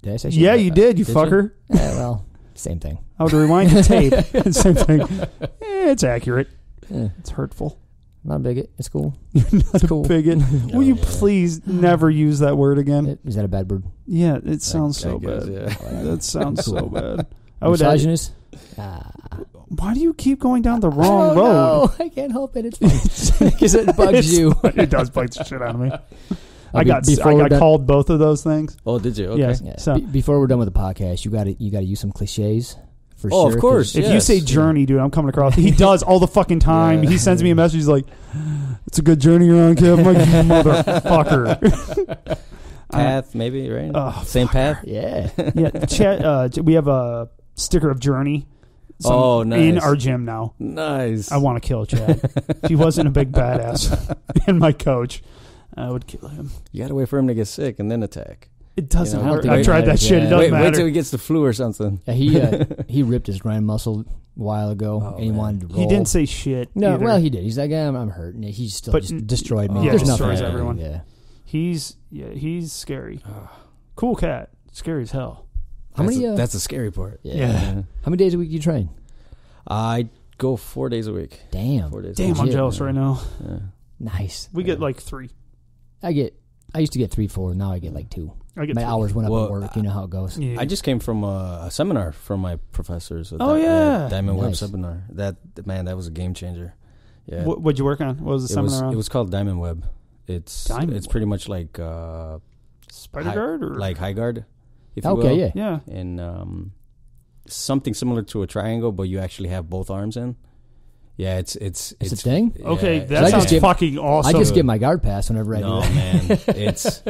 Did I say she? Yeah, you did, you Did you? fucker. Yeah, well, same thing. I would rewind the tape. Same thing. Eh, it's accurate. Eh, It's hurtful. not a bigot. It's cool. You're not It's a cool. bigot. Will you please never use that word again? Is that a bad word? Yeah, it sounds I so guess, bad. Yeah. That sounds so bad. I would. Misogynist? Ah. why do you keep going down the I wrong don't road? know. I can't help it. It's because it bugs you. it does bug the shit out of me. I Uh, be- got before I got done- called both of those things. Oh, did you? Okay. Yes. Yeah. So Be- before we're done with the podcast, you got to you got to use some cliches for Oh, sure. of 'cause- course. if you say journey, dude, I'm coming across. He does all the fucking time. Yeah. He sends me a message. He's like, "It's a good journey you're on, kid." I'm like, "Motherfucker." Path, maybe right? Oh, Same path. Yeah. yeah, Chet, uh, we have a sticker of Journey. some- Oh, nice. In our gym now. Nice. I want to kill Chad. if he wasn't a big badass and my coach, I would kill him. You got to wait for him to get sick and then attack. It doesn't You know, I don't work. I've tried that matters, shit. It yeah. doesn't Wait, matter. wait till he gets the flu or something. Yeah, he uh, he ripped his grand muscle a while ago, Oh, and he man. wanted to roll. he didn't say shit. no. either. Well, he did. He's like, I'm, I'm hurt, and he still But- just destroyed me. yeah, There's destroys nothing. everyone. Yeah. he's yeah, he's scary. Cool cat, scary as hell. How that's, many? the- Uh, that's the scary part. yeah. Yeah. How many days a week do you train? I go four days a week. Damn. Four days. Damn, a I'm week. Legit, jealous right now. Yeah. Nice. We get like three. I get. I used to get three, four. Now I get like two. I get My three. hours went up Well, at work. You know how it goes. Yeah. I just came from a, a seminar from my professors. a Oh, di- yeah. Diamond Web Nice. seminar. That man, that was a game changer. Yeah, What, what'd you work on? What was the it was seminar on? it was called Diamond Web. It's Diamond it's Web. pretty much like uh, Spider high- Guard or like high guard, if you Okay. will. Yeah. yeah. and um, something similar to a triangle, but you actually have both arms in. Yeah, it's it's It's a it's thing? Okay, yeah, that sounds get- fucking awesome. I just get my guard pass whenever I no do that. man, it's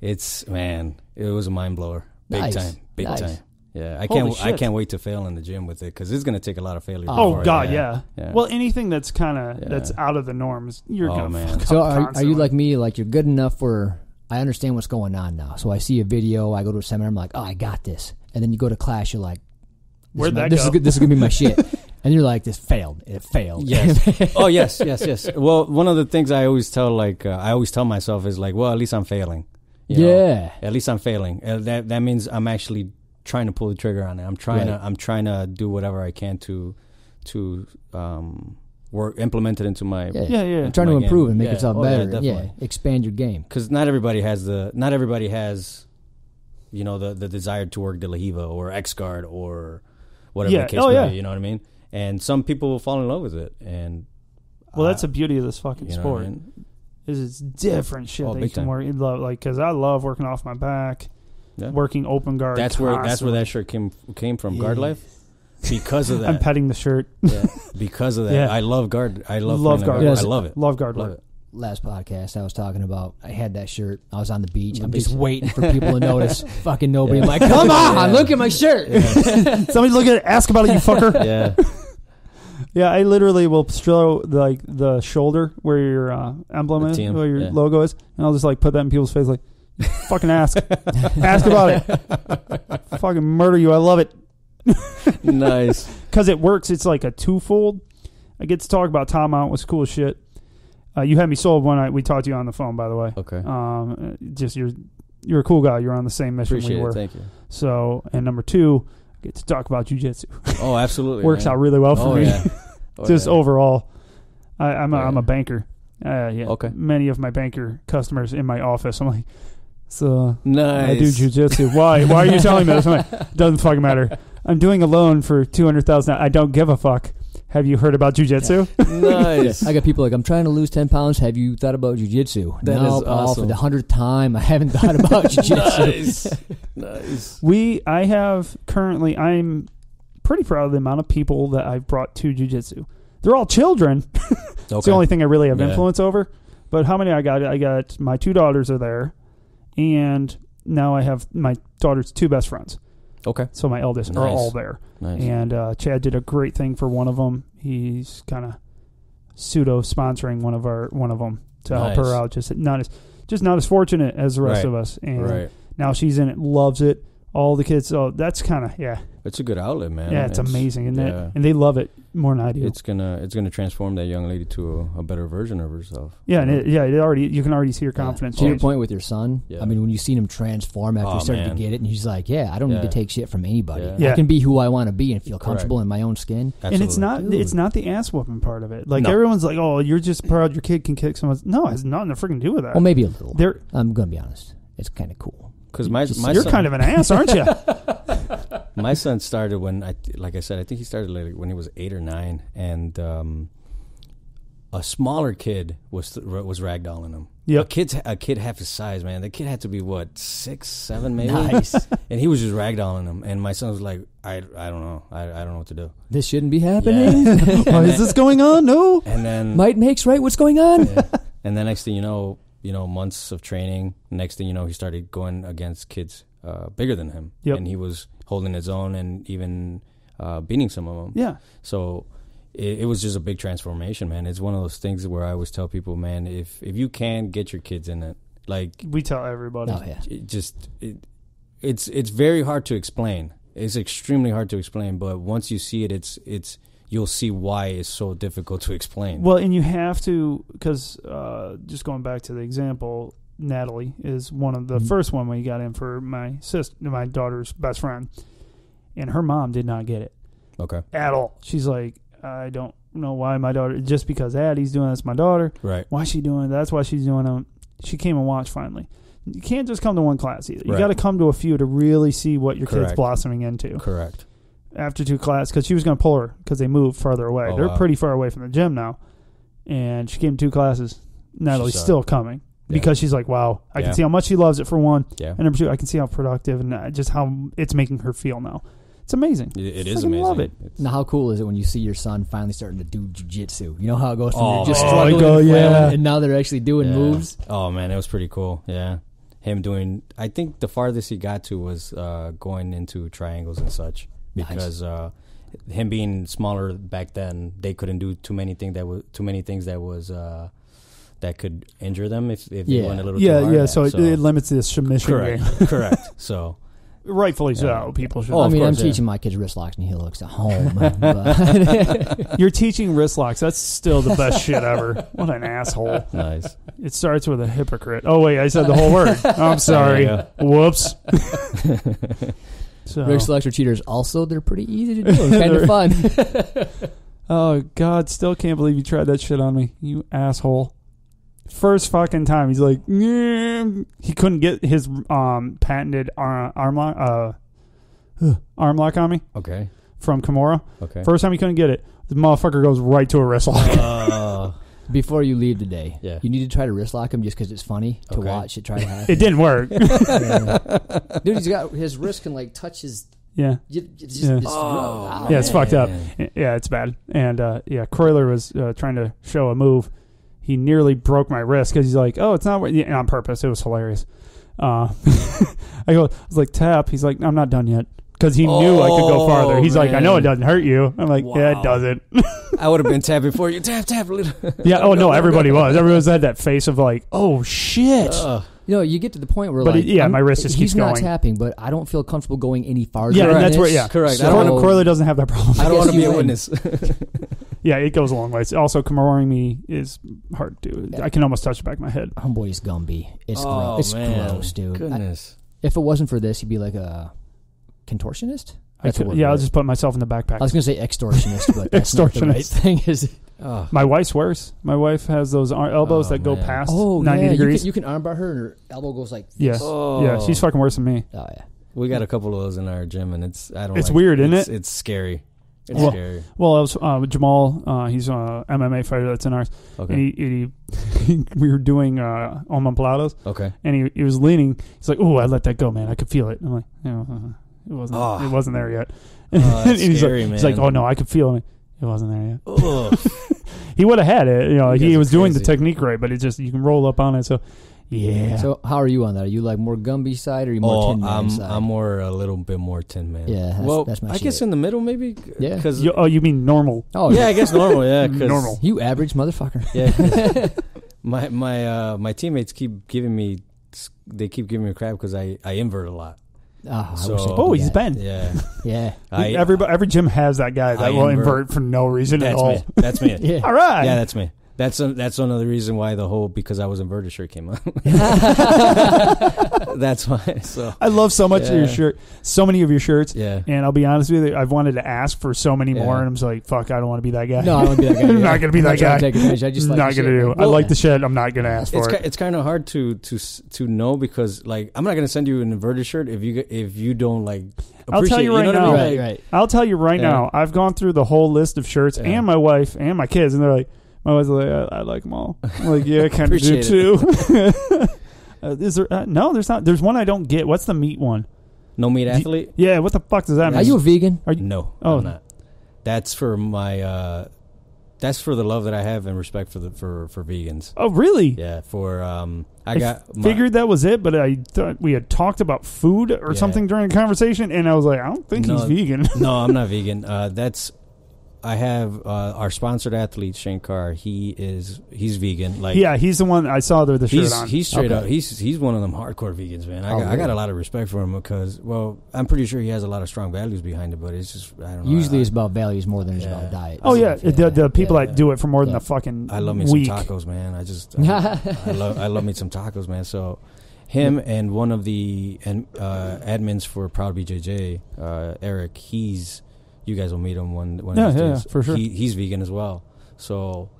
it's man, it was a mind blower, big Nice. time, big Nice. time. Yeah, I Holy can't I can't wait to fail in the gym with it because it's gonna take a lot of failures. Oh god, yeah. yeah. Well, anything that's kind of Yeah. that's out of the norms, you're Oh, gonna man. fuck So up are, are you like me? Like you're good enough for I understand what's going on now. So I see a video, I go to a seminar, I'm like, oh, I got this. And then you go to class, you're like, this Where'd is my- that this go? Is, this is gonna be my shit. and you're like, this failed. It failed. Yes. oh yes, yes, yes. Well, one of the things I always tell, like uh, I always tell myself, is like, well, at least I'm failing. You know? yeah. At least I'm failing. Uh, that that means I'm actually trying to pull the trigger on it. I'm trying Right. to I'm trying to do whatever I can to to um work implement it into my Yeah. Yeah, yeah. I'm trying to improve game. and make Yeah. yourself Oh, better. Yeah, definitely. expand your game. because not everybody has the not everybody has you know the the desire to work De La Riva or X Guard or whatever Yeah. the case Oh, may yeah. be. You know what I mean? And some people will fall in love with it, and Well, that's uh, the beauty of this fucking you know sport. I mean? Is it's different shit Oh, that you can time. work. You love like because I love working off my back, Yeah. working open guard. That's where that's where that shirt came came from. Guard life because of that. I'm petting the shirt. yeah, because of that. Yeah. I love guard. I love Love guard. Yes. I love it. Love guard Love it. Last podcast I was talking about, I had that shirt. I was on the beach. I'm just waiting for people to notice. Fucking nobody. Yeah. I'm like, come on, Yeah. look at my shirt. Somebody look at it. Ask about it, you fucker. Yeah, Yeah, I literally will throw the, like the shoulder where your uh, emblem The is, team, where your yeah. logo is, and I'll just like put that in people's face, like, fucking ask, ask about it, fucking murder you. I love it nice. because it works. It's like a twofold. I get to talk about Top Mount was cool as shit. Uh, you had me sold when I we talked to you on the phone, by the way. Okay, Um, just you're you're a cool guy. You're on the same mission appreciate we were. it. Thank you. So, and number two, I get to talk about jujitsu. Oh, absolutely. Works man. out really well for Oh me. yeah. Oh, just yeah. overall, I, I'm a, Oh, I'm a banker. Uh, yeah. Okay. Many of my banker customers in my office, I'm like, so Nice. I do jujitsu. Why? Why are you telling me this? I'm like, doesn't fucking matter. I'm doing a loan for two hundred thousand. I don't give a fuck. Have you heard about jujitsu? nice. I got people like, I'm trying to lose 10 pounds. Have you thought about jujitsu? That no, is Paul, for the hundredth time, I haven't thought about jujitsu. nice. nice. We, I have currently. I'm pretty proud of the amount of people that I've brought to jujitsu. They're all children. It's the only thing I really have Yeah. influence over. But how many I got? I got my two daughters are there, and now I have my daughter's two best friends. Okay. So my eldest are Nice. all there. Nice. And uh, Chad did a great thing for one of them. He's kind of pseudo sponsoring one of our one of them to help her out. Just not as just not as fortunate as the rest Right. of us. And right. now she's in it, loves it. All the kids. So that's kind of yeah, It's a good outlet, man. yeah. It's, amazing, isn't yeah. it? And they love it more than I do. It's gonna it's gonna transform that young lady to a, a better version of herself. yeah, and it, yeah. It already you can already see her Yeah. confidence To your point with your son, Yeah. I mean, when you seen him transform after Oh, he started man. to get it, and he's like, "Yeah, I don't need to take shit from anybody. Yeah. Yeah. I can be who I want to be and feel Correct. comfortable in my own skin." Absolutely. And it's not Dude. it's not the ass whooping part of it. Like No. everyone's like, oh, you're just proud your kid can kick someone's. No, it has nothing to freaking do with that. Well, maybe a little. They're I'm gonna be honest. It's kind of cool. Because my my you're son, kind of an ass, aren't you? my son started when I like I said I think he started like when he was eight or nine, and um, a smaller kid was was ragdolling him. Yep. a kid a kid half his size, man. The kid had to be what six, seven, maybe. Nice. and he was just ragdolling him, and my son was like, I I don't know, I I don't know what to do. this shouldn't be happening. Why is this going on? No. And then Might makes right. What's going on? Yeah. And then next thing you know, you know, months of training. Next thing you know, he started going against kids uh, bigger than him, Yep. and he was holding his own and even uh, beating some of them. Yeah. So it, it was just a big transformation, man. It's one of those things where I always tell people, man, if if you can get your kids in it, like We tell everybody. Oh yeah. it just it, it's it's very hard to explain. It's extremely hard to explain, but once you see it, it's it's you'll see why it's so difficult to explain. Well, and you have to because uh, just going back to the example, Natalie is one of the Mhm. first one we got in for my sister, my daughter's best friend, and her mom did not get it okay, at all. She's like, I don't know why my daughter just because Addie's doing this, my daughter. right, Why is she doing it? That's why she's doing it. She came and watched finally. You can't just come to one class either. You Right. got to come to a few to really see what your kid's blossoming into. correct. After two classes because she was going to pull her because they moved farther away. Oh, They're wow. pretty far away from the gym now, and she came to two classes. Natalie's sucked. still coming Yeah. because she's like, "Wow, I Yeah. can see how much she loves it for one, Yeah, and number two, I can see how productive and uh, just how it's making her feel now. It's amazing. it, it I amazing. love it. It's- Now, how cool is it when you see your son finally starting to do jujitsu? You know how it goes from Oh, you're just man. struggling, Oh, go, and flailing, yeah. and now they're actually doing Yeah. moves. Oh man, it was pretty cool. Yeah, him doing. I think the farthest he got to was uh, going into triangles and such Nice. because uh, him being smaller back then, they couldn't do too many things that was too many things that was uh, that could injure them if if Yeah. they went a little Yeah, too hard. yeah. yeah. So, it, it limits this submission correct, game. correct. So Rightfully so. People should. Oh, I of mean, I'm course, yeah. teaching my kids wrist locks, and he looks at home. You're teaching wrist locks. That's still the best shit ever. What an asshole. nice. It starts with a hypocrite. Oh wait, I said the whole word. I'm sorry. Whoops. So, locks are cheaters. Also, they're pretty easy to do and kind of fun. oh God, still can't believe you tried that shit on me, you asshole. First fucking time, he's like, "Mm." he couldn't get his um patented ar- arm lock, uh, arm lock on me Okay. from Kimura. Okay. First time he couldn't get it, the motherfucker goes right to a wrist lock. Uh, Before you leave today, Yeah. you need to try to wrist lock him just because it's funny to Okay. watch it try to happen. it didn't work. Dude, he's got his wrist can like touch his. yeah. you- it's just- Yeah. it's- Oh, ah, Yeah, it's fucked up. Yeah, it's bad. And uh, yeah, Croyler was uh, trying to show a move. He nearly broke my wrist because he's like, "Oh, it's not wor-" yeah, on purpose." It was hilarious. Uh, I go, I was like, "Tap." He's like, "I'm not done yet," because he knew I could go Oh, farther. He's like, "I know it doesn't hurt you." I'm like, "Yeah, it doesn't." I would have been tapping for you. Tap, tap, little. yeah. Oh no, everybody was. Everyone had that face of like, "Oh shit." Ugh. You know, you get to the point where But like, it- yeah, I'm- my wrist just he's keeps not going. tapping, but I don't feel comfortable going any farther. yeah, and that's where yeah. Correct. I So- don't Croyler, wanna- Croyler doesn't have that problem. I don't guess want to you be a win. witness. yeah, it goes a long way. It's also Kimuring me is hard to. Yeah. I can almost touch the back of my head. Homeboy's Gumby. It's oh, gross. It's man. gross, dude. I- Goodness. if it wasn't for this, he'd be like a contortionist. I That's a could, word, yeah, I'll just put myself in the backpack. I was going to say extortionist, but that's not the right Extortionist. thing. Is Oh, My wife's worse. My wife has those ar- elbows Oh, that go man. past oh 90 yeah, degrees. You can, you can armbar her, and her elbow goes like yeah. this. Oh. Yeah, she's fucking worse than me. Oh yeah. we got a couple of those in our gym, and it's I don't. It's like- weird, isn't it's, it? It's scary. It's Well- scary. Well, I was, uh, Jamal, uh, he's a MMA fighter that's in ours. Okay. And he, he, we were doing uh, omoplatos, okay. and he, he was leaning. He's like, "Oh, I let that go, man. I could feel it." I'm like, "Yeah, uh, "It wasn't. Oh. It wasn't there yet." Oh, that's and he's scary, like, "He's like, oh no, I could feel it. It wasn't there yet." He would have had it. You know, You he guys are was doing the technique right, but it just you can roll up on it. So, Yeah. So how are you on that? Are you like more Gumby side or are you more Oh, Tin Man I'm side? I'm more a little bit more Tin Man. Yeah, that's- well, that's my I guess in the middle maybe. Yeah. Because You- oh, you mean normal? oh yeah, I guess normal. Yeah, 'cause- Normal. You average motherfucker. Yeah. 'cause my my uh, my teammates keep giving me they keep giving me crap because I I invert a lot. Oh, I So- wish I Oh, he's that. Ben. Yeah. Yeah. I, every every gym has that guy that I will invert. invert for no reason at that's all. me. That's me. Yeah. All right. Yeah, that's me. That's a, that's another reason why the whole because I was inverted shirt came out. that's why. So I love so much of your shirt, so many of your shirts. yeah. And I'll be honest with you, I've wanted to ask for so many more, and I'm just like, fuck, I don't want to be that guy. No, I don't want to be that guy. I'm yeah. not gonna be I'm that guy. to take advantage. I just like not gonna shit. do. I Well, like the shit. I'm not gonna ask It's for ki- it. it's kind of hard to to to know because like I'm not gonna send you an inverted shirt if you if you don't like. I'll tell appreciate- you know right what I now. mean? Right, Like, right. I'll tell you right Yeah. now. I've gone through the whole list of shirts, Yeah. and my wife and my kids, and they're like, my wife's like, I, I like them all. I'm like, yeah, I kind of do too. uh, is there? Uh, no, there's not. There's one I don't get. What's the meat one? No meat athlete. Yeah, what the fuck does that mean? Are you a vegan? Are you? No, Oh. I'm not. That's for my. uh That's for the love that I have and respect for the for for vegans. Oh, really? Yeah, for um, I, I got my- Figured that was it, but I thought we had talked about food or Yeah. something during the conversation, and I was like, I don't think No. he's vegan. no, I'm not vegan. Uh, that's I have uh, our sponsored athlete Shane Carr. He is he's vegan. Like yeah, he's the one I saw there the shirt he's on. he's straight Okay. up. He's he's one of them hardcore vegans, man. I Oh, got, I got a lot of respect for him because well, I'm pretty sure he has a lot of strong values behind it. But it's just I don't know. Usually I, it's about values more than it's about diet. oh yeah, the, the people yeah, that yeah. do it for more than Yeah. a fucking I love me week. some tacos, man. I just I, I love I love me some tacos, man. So him and one of the and uh, admins for Proud BJJ, uh, Eric. He's you guys will meet him one one Yeah, of these yeah, days. for sure. He, he's vegan as well. So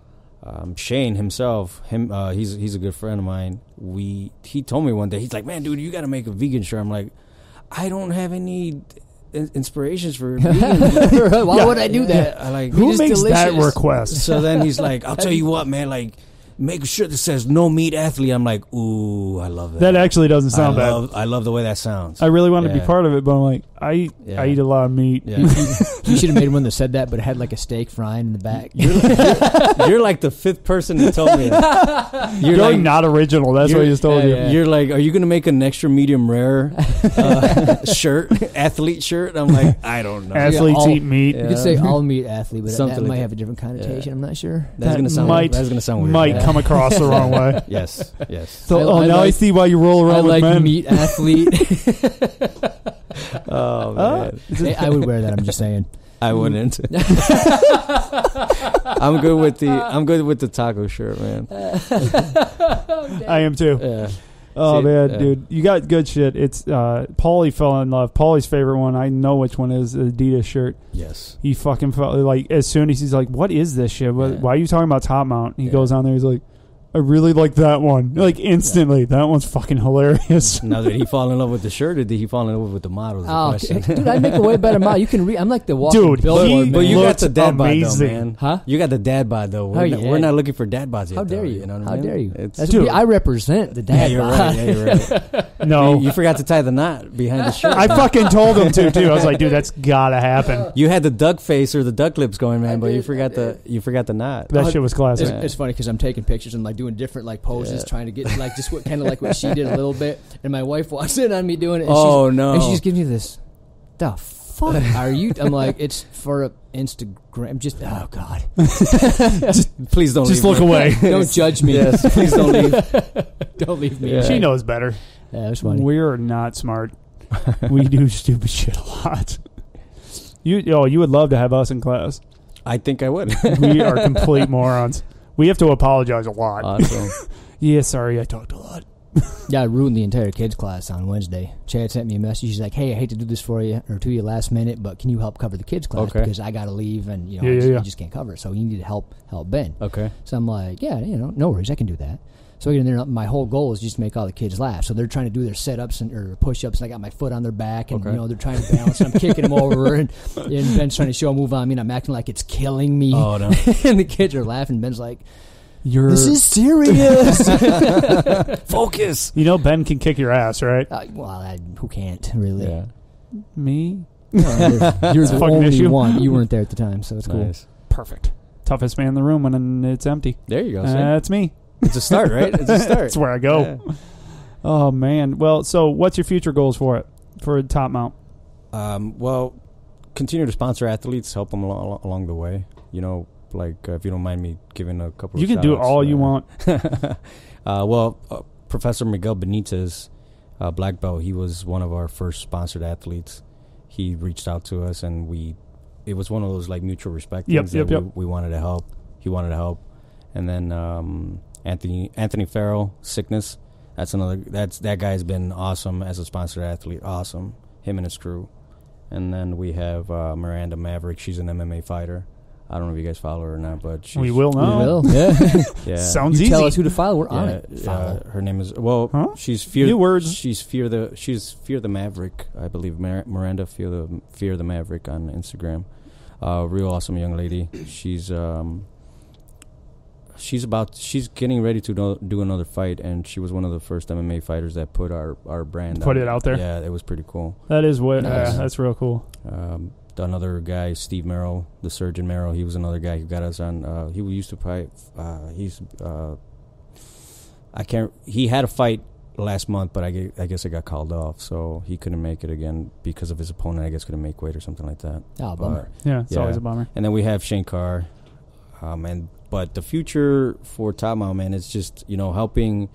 um, Shane himself, him uh, he's he's a good friend of mine. We he told me one day he's like, man, dude, you got to make a vegan shirt. I'm like, I don't have any in- inspirations for vegan. Why Yeah. would I do that? Yeah, I like Who makes that request? so then he's like, I'll tell you what, man, like, make sure shirt that says no meat athlete. I'm like, ooh, I love that. That actually doesn't sound I bad. love, I love the way that sounds. I really want to be Yeah. part of it, but I'm like, I eat, I eat a lot of meat. yeah. You should have made one that said that, but it had like a steak frying in the back. you're, you're, you're like the fifth person that told me that. You're You're like, not original. That's what you're- just told yeah, you. yeah. You're like, are you going to make an extra medium rare uh, shirt, athlete shirt? I'm like, I don't know. Athletes all- eat meat. Yeah. You could say all meat athlete, but Something that like might that. have a different connotation. I'm not sure. That's that gonna sound. might- that's gonna sound weird. Might Yeah. Come across the wrong way. Yes. Yes. So, I- oh, I now I see why you roll I around with like men. meat athlete. Oh man, I would wear that. I'm just saying. I wouldn't. I'm good with the. I'm good with the taco shirt, man. I am too. Yeah. Oh See, man, yeah. dude, you got good shit. It's uh, Paulie fell in love. Paulie's favorite one, I know which one is Adidas shirt. Yes. He fucking felt like as soon as he's like, "What is this shit? What, Yeah. Why are you talking about Top Mount?" He Yeah. goes on there. He's like, "I really like that one." Like instantly, that one's fucking hilarious. Now did he fall in love with the shirt, or did he fall in love with the model? Is the Oh, question. dude, I make a way better model. You can read. I'm like the walking Dude, billboard. he- man. But you got Looked the dad bod though, amazing. man. huh? You got the dad bod though. We're, Oh, not, yeah. we're not looking for dad bods yet. How dare though, you? know what I How mean? dare you? It's, That's Dude. me. I represent the yeah, dad. you're bod. right. Yeah, you're right. No, You, you forgot to tie the knot behind the shirt. I fucking told him to too. I was like, "Dude, that's gotta happen." you had the duck face or the duck lips going, man, I but you forgot the you forgot the knot. That shit was It's, classic. Yeah. it's funny because I'm taking pictures and like doing different like poses, Yeah. trying to get like just what kind of like what she did a little bit. And my wife walks in on me doing it. And Oh she's, no! And she just gives me this. The fuck are you? I'm like, it's for a Instagram. Just oh god, just, please don't Just leave look me. away. don't judge me. Yes, please don't leave. don't leave me. Yeah. She knows better. Yeah, it's funny. We are not smart. we do stupid shit a lot. You, oh, you would love to have us in class. I think I would. We are complete morons. We have to apologize a lot. awesome. yeah, sorry, I talked a lot. Yeah, I ruined the entire kids class on Wednesday. Chad sent me a message. He's like, "Hey, I hate to do this for you or to you last minute, but can you help cover the kids class Okay. because I got to leave and you know Yeah, I yeah, just, yeah. I just can't cover it. So you need to help help Ben." Okay. So I'm like, "Yeah, you know, no worries, I can do that." So I get in there. My whole goal is just to make all the kids laugh. So they're trying to do their sit ups and or push ups, and I got my foot on their back, and Okay. you know they're trying to balance. and I'm kicking them over, and, and Ben's trying to show a move on me, and I'm acting like it's killing me. Oh no. and the kids are laughing. Ben's like, You're. "This is serious." Focus. You know, Ben can kick your ass, right? uh, well, I, who can't really? Yeah. Me. No, you're, you're the only issue. one. You weren't there at the time, so it's cool. Perfect. Toughest man in the room when it's empty. There you go. Uh. That's me. It's a start, right? It's a start. That's where I go. Oh man. Well, so what's your future goals for it for Top Mount? Um, well, continue to sponsor athletes, help them along, along the way. You know, like uh, if you don't mind me giving a couple. You of can do it shout-outs, all you uh, want. uh, well, uh, Professor Miguel Benitez, uh, black belt, he was one of our first sponsored athletes. He reached out to us, and we. It was one of those like mutual respect Yep, things yep, that yep. We, we wanted to help. He wanted to help, and then um, Anthony Anthony Farrell sickness. That's another. That's that guy's been awesome as a sponsored athlete. Awesome, him and his crew. And then we have uh, Miranda Maverick. She's an MMA fighter. I don't know if you guys follow her or not, but she's, we will know. We will. Yeah. Yeah, Sounds you easy. tell us who to follow. We're on it. Follow. uh, her name is well. Huh? She's fear. New words. She's fear the. She's fear the Maverick. I believe Mar- Miranda fear the fear the Maverick on Instagram. Uh, real awesome young lady. She's um. She's about. She's getting ready to do, do another fight, and she was one of the first MMA fighters that put our our brand. Put it out there? Yeah, it was pretty cool. That is what. Nice. Yeah, that's real cool. Um, another guy, Steve Merrill, the surgeon Merrill. He was another guy who got us on. Uh, he used to fight. Uh, he's. Uh, I can't. He had a fight last month, but I, gue- I guess it got called off, so he couldn't make it again because of his opponent. I guess couldn't make weight or something like that. Oh, bummer. Yeah, it's Yeah. always a bummer. And then we have Shane Carr, um, and but the future for Mount man is just you know helping.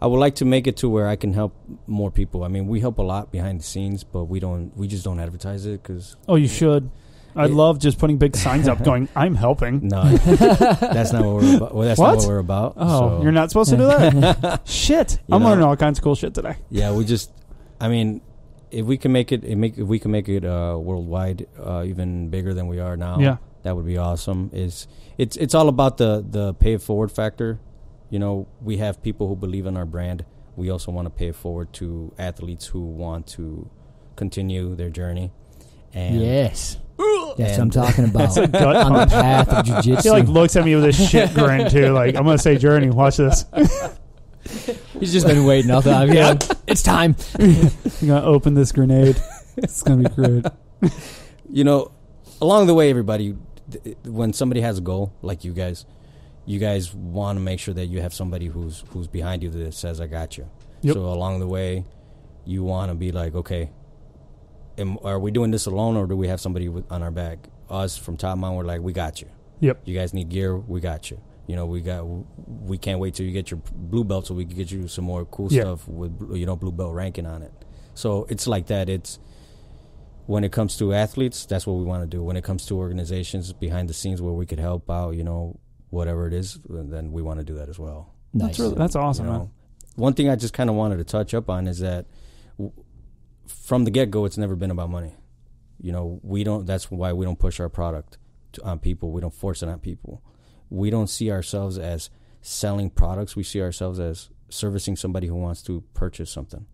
I would like to make it to where I can help more people. I mean, we help a lot behind the scenes, but we don't. We just don't advertise it because Oh, you should. I love just putting big signs up, going, "I'm helping." No, that's not what we're about. Well, that's What? not what we're about. Oh, so- you're not supposed to do that. shit, You I'm know. learning all kinds of cool shit today. Yeah, we just. I mean, if we can make it, it make if we can make it uh, worldwide, uh, even bigger than we are now. Yeah. That would be awesome. Is it's it's all about the the pay it forward factor. You know, we have people who believe in our brand. We also want to pay it forward to athletes who want to continue their journey. And Yes. That's what I'm talking about. gut On the path of He like looks at me with a shit grin too. Like I'm gonna say, Journey, watch this. He's just been waiting all the time. Yeah, it's time. I'm gonna open this grenade. It's gonna be great. you know, along the way, everybody, th- when somebody has a goal like you guys, you guys want to make sure that you have somebody who's who's behind you that says, "I got you." Yep. So along the way, you want to be like, okay, am, are we doing this alone, or do we have somebody with, on our back? Us from Top Mount, we're like, we got you. Yep. You guys need gear, we got you. You know, we got. We can't wait till you get your blue belt, so we can get you some more cool Yeah. stuff with you know blue belt ranking on it. So it's like that. It's when it comes to athletes, that's what we want to do. When it comes to organizations behind the scenes where we could help out, you know, whatever it is, then we want to do that as well. Nice. That's really, that's awesome, You man. One thing I just kind of wanted to touch up on is that w- from the get go, it's never been about money. You know, we don't. That's why we don't push our product to, on people. We don't force it on people. We don't see ourselves as selling products. We see ourselves as servicing somebody who wants to purchase something.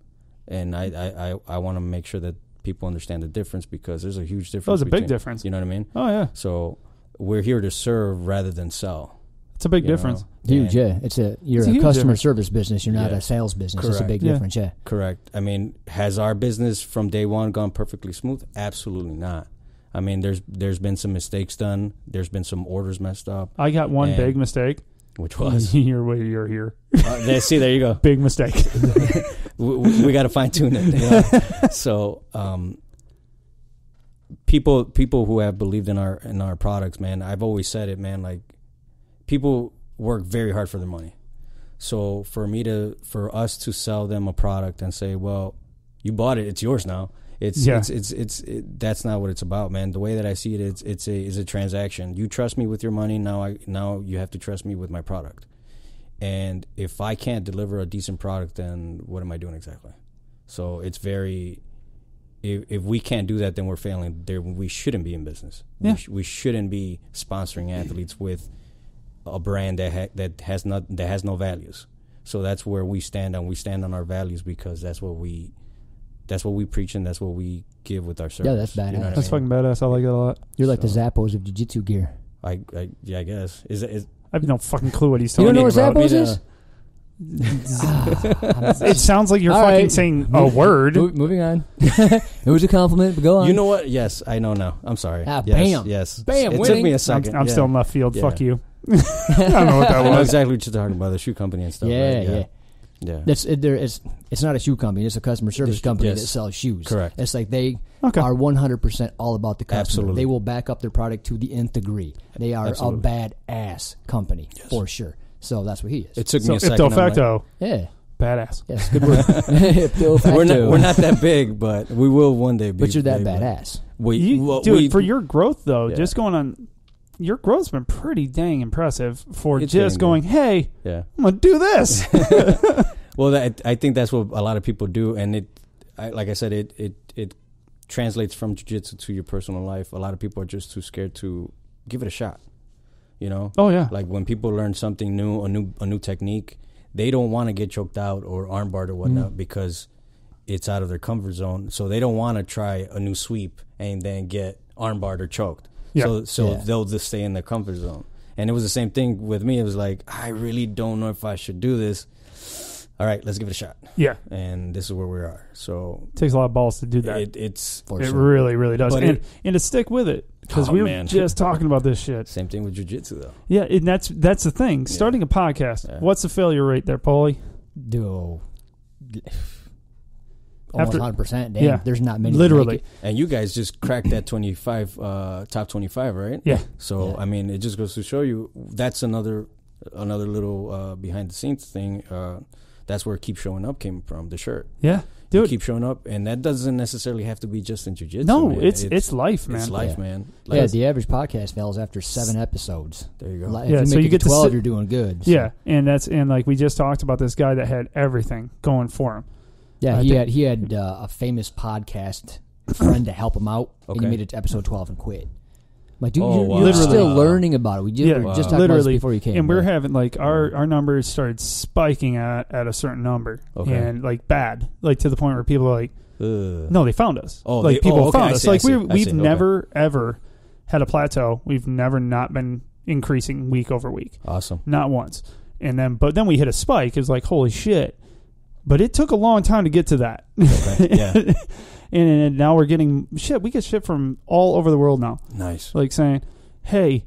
And I, I, I, I want to make sure that people understand the difference because there's a huge difference. That was a big difference. You know what I mean? Oh yeah, So we're here to serve rather than sell. it's a big you know? difference. Huge, And- yeah. It's a you're It's a a, customer difference. service business. You're not Yeah. a sales business. It's a big Yeah. difference, yeah. Correct. I mean, has our business from day one gone perfectly smooth? Absolutely not. I mean, there's there's been some mistakes done. There's been some orders messed up, I got one big mistake. which was You're you're here. uh, there, see there you go. Big mistake. We, we, we got to fine tune it. know? so, um, people people who have believed in our in our products, man, I've always said it, man. Like, people work very hard for their money. So for me to for us to sell them a product and say, well, you bought it, it's yours now. It's Yeah. it's it's it's it, that's not what it's about, man. The way that I see it, it's it's a is a transaction. You trust me with your money now. I now you have to trust me with my product. And if I can't deliver a decent product, then what am I doing exactly? So it's very. If, if we can't do that, then we're failing. There, we shouldn't be in business. Yeah. We, sh- we shouldn't be sponsoring athletes with a brand that ha- that has not that has no values. So that's where we stand on. We stand on our values because that's what we that's what we preach and that's what we give with our service. Yeah, that's You know badass. I That's mean? fucking badass. I like it a lot. You're like the Zappos of jiu-jitsu gear. I, I yeah, I guess is it is I have no fucking clue what he's You talking don't know what about. Zappos Me is? It sounds like you're All fucking right. saying a word. Mo- moving on. it was a compliment, but go on. You know what? Yes, I know now. I'm sorry. Ah, yes, bam. Yes. Bam, It winning. took me a I'm, second. I'm yeah. still in left field. Yeah. Fuck you. I don't know what that I know was. exactly what you're talking about, the shoe company and stuff. yeah, right? yeah. Yeah. That's it, there. It's it's not a shoe company. It's a customer service Dis- company yes. that sells shoes. Correct. It's like they Okay. are one hundred percent all about the customer. Absolutely. They will back up their product to the nth degree. They are Absolutely. a badass company for sure. So that's what he is. It took So me a second. ipto I'm like, facto, yeah. badass. Yes, good word. We're not facto. we're not that big, but we will one day. Be but you're that big, badass. We, You, well, dude, we- for your growth though, Yeah. just going on, your growth's been pretty dang impressive for It's just going. Hey, yeah. I'm gonna do this. Well, that, I think that's what a lot of people do, and it, I, like I said, it it it translates from jujitsu to your personal life. A lot of people are just too scared to give it a shot. You know, oh yeah, like when people learn something new, a new a new technique, they don't want to get choked out or armbarred or whatnot Mm. because it's out of their comfort zone. So they don't want to try a new sweep and then get armbarred or choked. Yeah. So so Yeah. they'll just stay in their comfort zone. And it was the same thing with me. It was like I really don't know if I should do this. All right, let's give it a shot. yeah. And this is where we are. So it takes a lot of balls to do that. it, it's For it sure. really, really does, But and, it- and to stick with it because Oh, we were man. just talking about this shit. same thing with jujitsu though. Yeah, and that's that's the thing. Yeah. Starting a podcast, Yeah. what's the failure rate there, Paulie? Do almost After- hundred percent. Damn, yeah. there's not many. Literally. And you guys just cracked that 25 uh top 25, right? yeah, So Yeah. I mean, it just goes to show you that's another another little uh, behind the scenes thing. Uh, that's where keep showing up came from the shirt. yeah, You dude. keep showing up, and that doesn't necessarily have to be just in jujitsu. no, man. it's, it's life, man. it's life, Yeah. man. Yeah, Like, the average podcast fails after seven episodes. there you go. Like, Yeah, if you so make you it get to to twelve, sit- you're doing good. So- Yeah, and that's and like we just talked about this guy that had everything going for him. Yeah. I He had he had uh, a famous podcast friend to help him out, and he Okay. made it to episode twelve and quit. Like, dude, Oh, you're, wow. you're Literally. still learning about it. We just, Yeah, we just wow. about this literally. before you came. and we're having like our our numbers started spiking at at a certain number, Okay. and like bad, like to the point where people are like, Ugh. no, they found us. Oh, like they- people oh, okay, found I us. see, I like see, we I we've see, okay. never ever had a plateau. We've never not been increasing week over week, awesome. not once. And then, but then we hit a spike. It's like holy shit. But it took a long time to get to that. Okay. Yeah, and, and now we're getting shit. We get shit from all over the world now, nice, like saying, "Hey,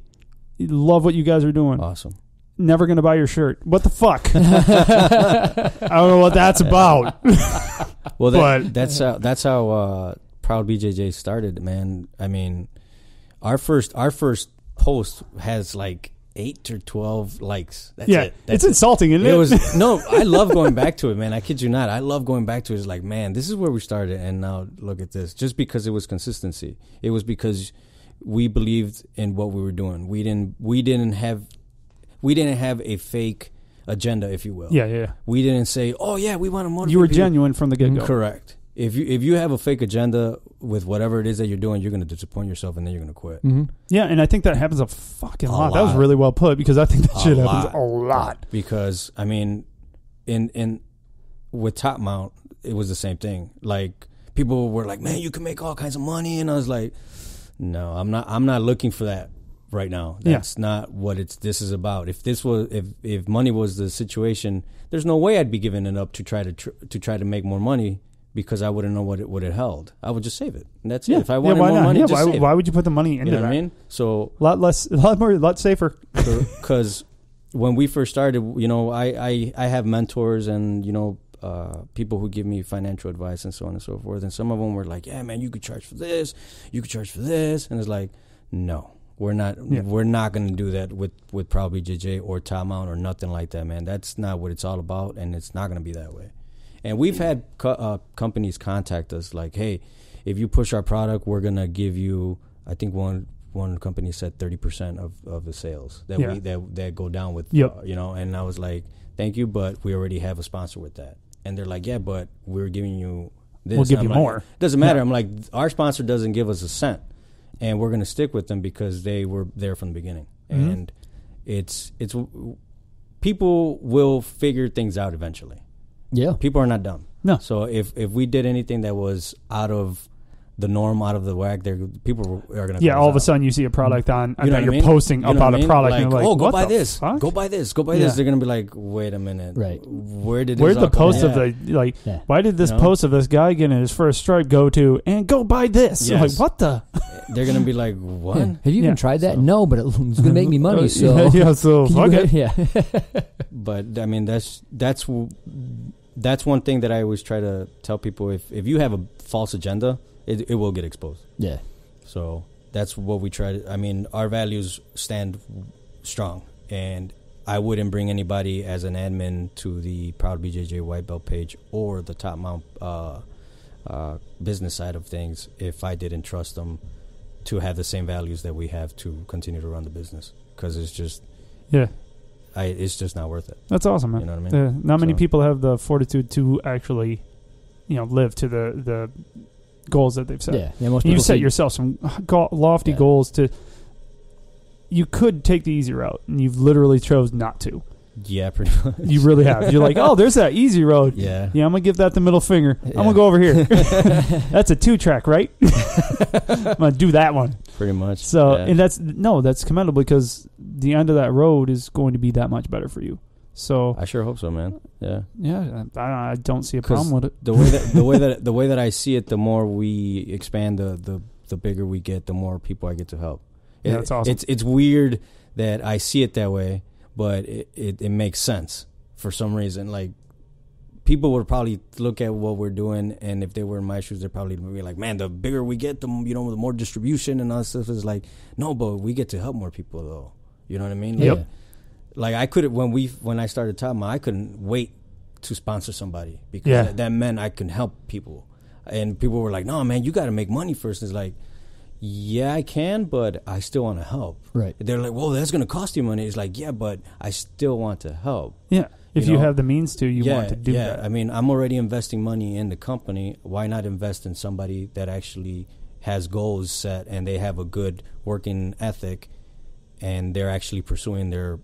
love what you guys are doing. awesome. Never gonna buy your shirt. What the fuck? I don't know what that's about. Well, that, But- that's how that's how uh, Proud BJJ started, man. I mean, our first our first post has like eight or twelve likes. That's yeah, it. That's it's it. insulting, isn't it? It was no. I love going back to it, man. I kid you not. I love going back to it. It's like, man, this is where we started, and now look at this. Just because it was consistency, it was because we believed in what we were doing. We didn't. We didn't have. We didn't have a fake agenda, if you will. yeah, yeah. yeah. We didn't say, "Oh yeah, we want to motivate." You were people." genuine from the get go. Correct. If you if you have a fake agenda with whatever it is that you're doing, you're going to disappoint yourself, and then you're going to quit. Mhm. Yeah, and I think that happens a fucking A lot. That was really well put because I think that A shit lot. happens a lot. because I mean, in in with Top Mount, it was the same thing. Like people were like, "Man, you can make all kinds of money," and I was like, "No, I'm not. I'm not looking for that right now. Yeah. That's not what it's. This is about. If this was, if if money was the situation, there's no way I'd be giving it up to try to tr- to try to make more money." Because I wouldn't know what it what it held, I would just save it. And that's Yeah, it. If I yeah, wanted why more not? money, yeah, just why, why would you put the money into You know that? what I mean? So A lot less, a lot more, a lot safer. because when we first started, you know, I, I, I have mentors and you know uh, people who give me financial advice and so on and so forth. And some of them were like, "Yeah, man, you could charge for this, you could charge for this," and it's like, no, we're not, Yeah. we're not going to do that with with Proud BJJ or Top Mount or nothing like that, man. That's not what it's all about, and it's not going to be that way. And we've had co- uh, companies contact us like, "Hey, if you push our product, we're gonna give you." I think one one company said thirty percent of, of the sales that Yeah. we that that go down with, Yep. uh, you know. And I was like, "Thank you, but we already have a sponsor with that." And they're like, "Yeah, but we're giving you this." We'll give I'm you like, more. Doesn't matter. Yeah. I'm like, our sponsor doesn't give us a cent, and we're gonna stick with them because they were there from the beginning. Mhm. And it's it's people will figure things out eventually Yeah. people are not dumb. No. So if if we did anything that was out of the norm out of the whack, they're people are gonna Yeah, all of a sudden you see a mm-hmm. product on You know that you're mean? posting You about what I a mean? product Like, and you're oh, like, oh, go buy this, fuck? go buy this, go buy Yeah. this. They're gonna be like, wait a minute, Right. Where did Where'd this the post from? of the like? Yeah. Why did this You know? post of this guy getting his first stripe go to and go buy this? Yes. Like what the? They're gonna be like, what? Yeah. Have you Yeah. even tried that? So- No, but it's gonna make me money. So yeah, yeah, so fuck it. Yeah. But I mean, that's that's w- that's one thing that I always try to tell people. If if you have a false agenda, it it will get exposed. yeah. So that's what we try to. I mean, our values stand strong, and I wouldn't bring anybody as an admin to the Proud BJJ White Belt page or the Top Mount uh, uh, business side of things if I didn't trust them to have the same values that we have to continue to run the business. Because it's just, Yeah, I it's just not worth it. that's awesome, man. You know what I mean? Not many So- people have the fortitude to actually, you know, live to the the goals that they've set. Yeah. Yeah. Most you set yourself some go- lofty Yeah. goals to. You could take the easy route, and you've literally chose not to. Yeah, pretty much. You really have. You're like, oh, there's that easy road. yeah. Yeah, I'm gonna give that the middle finger. I'm gonna go over here. that's a two track, right? I'm gonna do that one. Pretty much. So, yeah. and that's no, that's commendable because the end of that road is going to be that much better for you. So, I sure hope so, man. Yeah. yeah, I, I don't see a problem with it. the way that the way that the way that I see it, the more we expand, the the the bigger we get, the more people I get to help. Yeah, It- that's awesome. It's it's weird that I see it that way, but it, it, it makes sense for some reason. Like people would probably look at what we're doing, and if they were in my shoes, they'd probably be like, "Man, the bigger we get, the you know, the more distribution and all that stuff is like." No, but we get to help more people, though. You know what I mean? Like, like I could when we when I started Mile, I couldn't wait to sponsor somebody because Yeah. that, that meant I can help people. And people were like, "No, man, you got to make money first. It's like, "Yeah, I can, but I still want to help." Right. They're like, "Well, that's going to cost you money." It's like, "Yeah, but I still want to help." Yeah, if You you, know? have the means to, you yeah, want to do yeah. that. I mean, I'm already investing money in the company. Why not invest in somebody that actually has goals set and they have a good working ethic, and they're actually pursuing their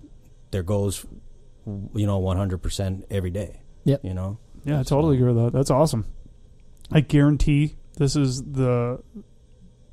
their goals, you know, 100 percent every day. Yeah. You know. yeah, I totally agree with that. That's awesome. I guarantee this is the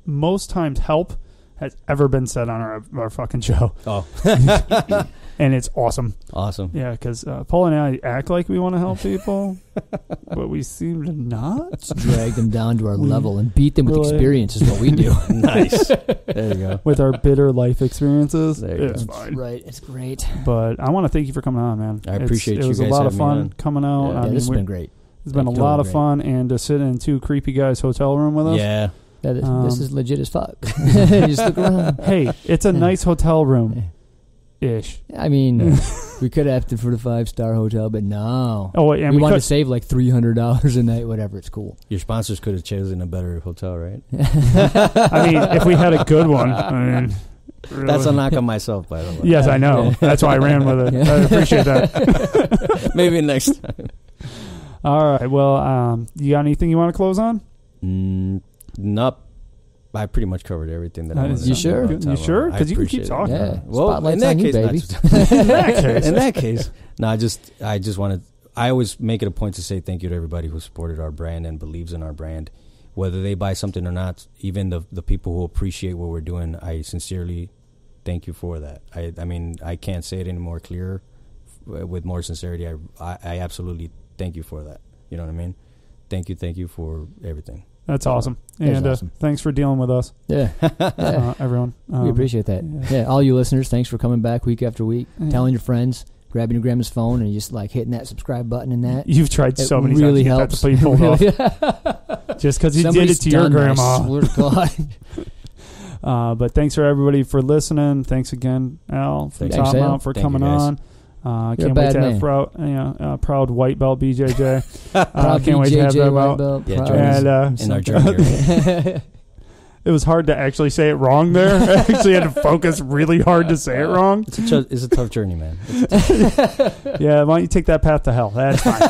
most times help has ever been said on our our fucking show, Oh, and it's awesome. awesome. Yeah, because uh, Paul and I act like we want to help people, but we seem to not. Drag them down to our We level and beat them with really- experience is what we do. nice. There you go. With our bitter life experiences, There you it's go. fine. right. It's great. But I want to thank you for coming on, man. I It's- appreciate it. you was guys a lot of having me fun on. coming out. Yeah. I Yeah, mean, this has we- been great. it's been a Totally lot of great. fun, and to sit in two creepy guys' hotel room with us. Yeah. Yeah, this, Um, this is legit as fuck. Just look around. Hey, it's a Yeah. nice hotel room, ish. I mean, we could have to for the five star hotel, but no. Oh, and we, we, wanted could, to save like three hundred dollars a night, whatever. It's cool. Your sponsors could have chosen a better hotel, right? I mean, if we had a good one, I mean, really. That's a knock on myself, by the way. Yes, I know. That's why I ran with it. Yeah. I appreciate that. Maybe next time. All right. Well, um, you got anything you want to close on? Mm, nope. I pretty much covered everything that Uh, I wanted. You sure? You sure? Because you can keep talking. Yeah. Well, Spotlight's in that on you, case, not baby. In that case. in that case, no. I just, I just wanted. I always make it a point to say thank you to everybody who supported our brand and believes in our brand, whether they buy something or not. Even the the people who appreciate what we're doing, I sincerely thank you for that. I, I mean, I can't say it any more clear, with more sincerity. I, I, I absolutely thank you for that. You know what I mean? Thank you, thank you for everything. That's awesome. That's And awesome. Uh, thanks for dealing with us, Yeah, uh, everyone. we Um, appreciate that. yeah. Yeah. all you listeners, thanks for coming back week after week, Yeah. telling your friends, grabbing your grandma's phone, and just like hitting that subscribe button and that. You've tried It so many really times helps. get that to be pulled off. Just because you Somebody's did it to your grandma. I swear to God. Uh, but thanks for everybody for listening. Thanks again, Al, from Thanks, Top Mount for Thank coming on. Uh, You're can't wait bad to have man. proud, yeah, uh, proud white belt BJJ. uh, Proud can't wait to have BJJ them white belt, Yeah, proud- join us. And uh, In our journey, it was hard to actually say it wrong there. I actually had to focus really hard to say it wrong. it's a, ch- it's a tough journey, man. It's Yeah, why don't you take that path to hell? That's fine.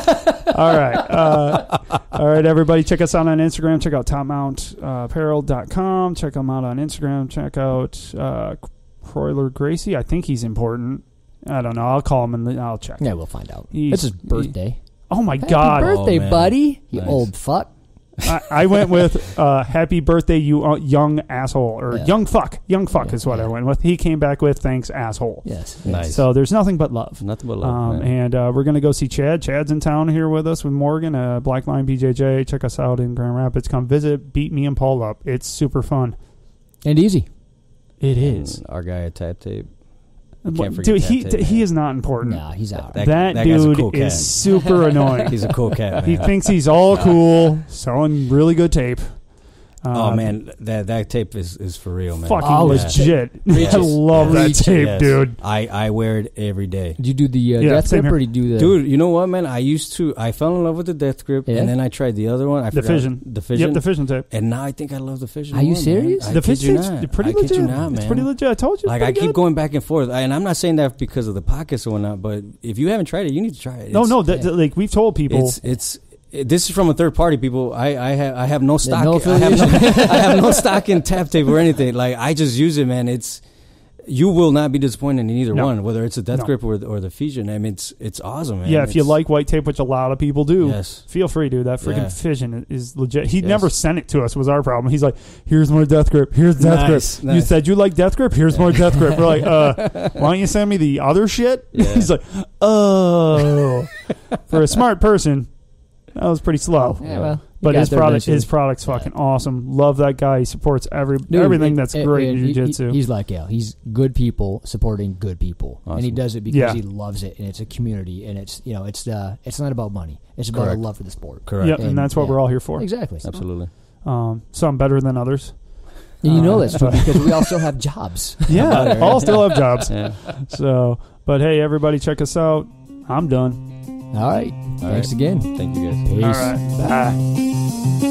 all right. Uh, all right, everybody. Check us out on Instagram. Check out topmountapparel.com. Check them out on Instagram. Check out uh, Croyler Gracie. I think he's important. I don't know. I'll call him and I'll check. yeah, we'll find out. He's- It's his birthday. Oh, my Happy God. birthday, Oh, man. buddy! You Nice. old fuck. I, I went with uh, "Happy Birthday, you uh, young asshole" or Yeah. "Young fuck." Young fuck Yeah, is what I yeah. went with. He came back with "Thanks, asshole." Yes. Nice. So there's nothing but love. Nothing but love. Um, man. and uh, we're gonna go see Chad. Chad's in town here with us with Morgan, uh, Black Line BJJ. Check us out in Grand Rapids. Come visit. Beat me and Paul up. It's super fun. And easy. It is. And our guy at Tap Tape. Dude, forget he that tape, he man. is not important. Nah, he's out. That- that, that dude cool is super annoying. He's a cool cat, man. he thinks he's all cool, selling really good tape. Oh Um, man, that that tape is, is for real, man. fucking Oh, Yeah. legit. I Yes. love that tape, Yes. dude. I, I wear it every day. Did you do the uh, Yeah, death same grip or did you do the Dude, you know what, man? I used to. I fell in love with the Death Grip, Yeah? and then I tried the other one. I The forgot- Fission. The Fission. Yep, the fission tape. and now I think I love the Fission. Are you more, serious? Man. The kid you fission's not. pretty I kid legit. you not, It's man. pretty legit. I told you. Like I keep good. going back and forth, and I'm not saying that because of the pockets or whatnot, but if you haven't tried it, you need to try it. No, It's- no, that, yeah. that- like we've told people. It's it's. It- This is from a third party, people. I I have I have no stock. no I, have no, I have no stock in tap tape or anything. Like I just use it, man. It's you will not be disappointed in either No. one, whether it's a death No. grip or or the fission. I mean, it's it's awesome, man. yeah, if you like white tape, which a lot of people do, yes, feel free, dude. That freaking Yeah. fission is legit. He Yes. never sent it to us. Was our problem? He's like, "Here's more death grip. Here's death Nice, grip. You said you like death grip. Here's more death grip." We're like, "Uh, why don't you send me the other shit?" Yeah. He's like, "Oh." For a smart person, that was pretty slow. Yeah, well, But his product, eventually. his product's fucking awesome. Love that guy. He supports every Dude, everything and- that's and- great and in he- jiu-jitsu. he- he's like yeah, he's good people supporting good people, and he Awesome. does it because Yeah. he loves it, and it's a community, and it's you know it's uh it's not about money, it's about Correct. a love for the sport. correct. Yep, and, and- that's what yeah. we're all here for. Exactly. Absolutely. Um, some better than others. And you know Uh, that's true because we also have jobs. Yeah, all still have jobs. Yeah. So, but hey, everybody, check us out. I'm done. All right. Thanks right. again. Thank you guys. Peace. All right, bye.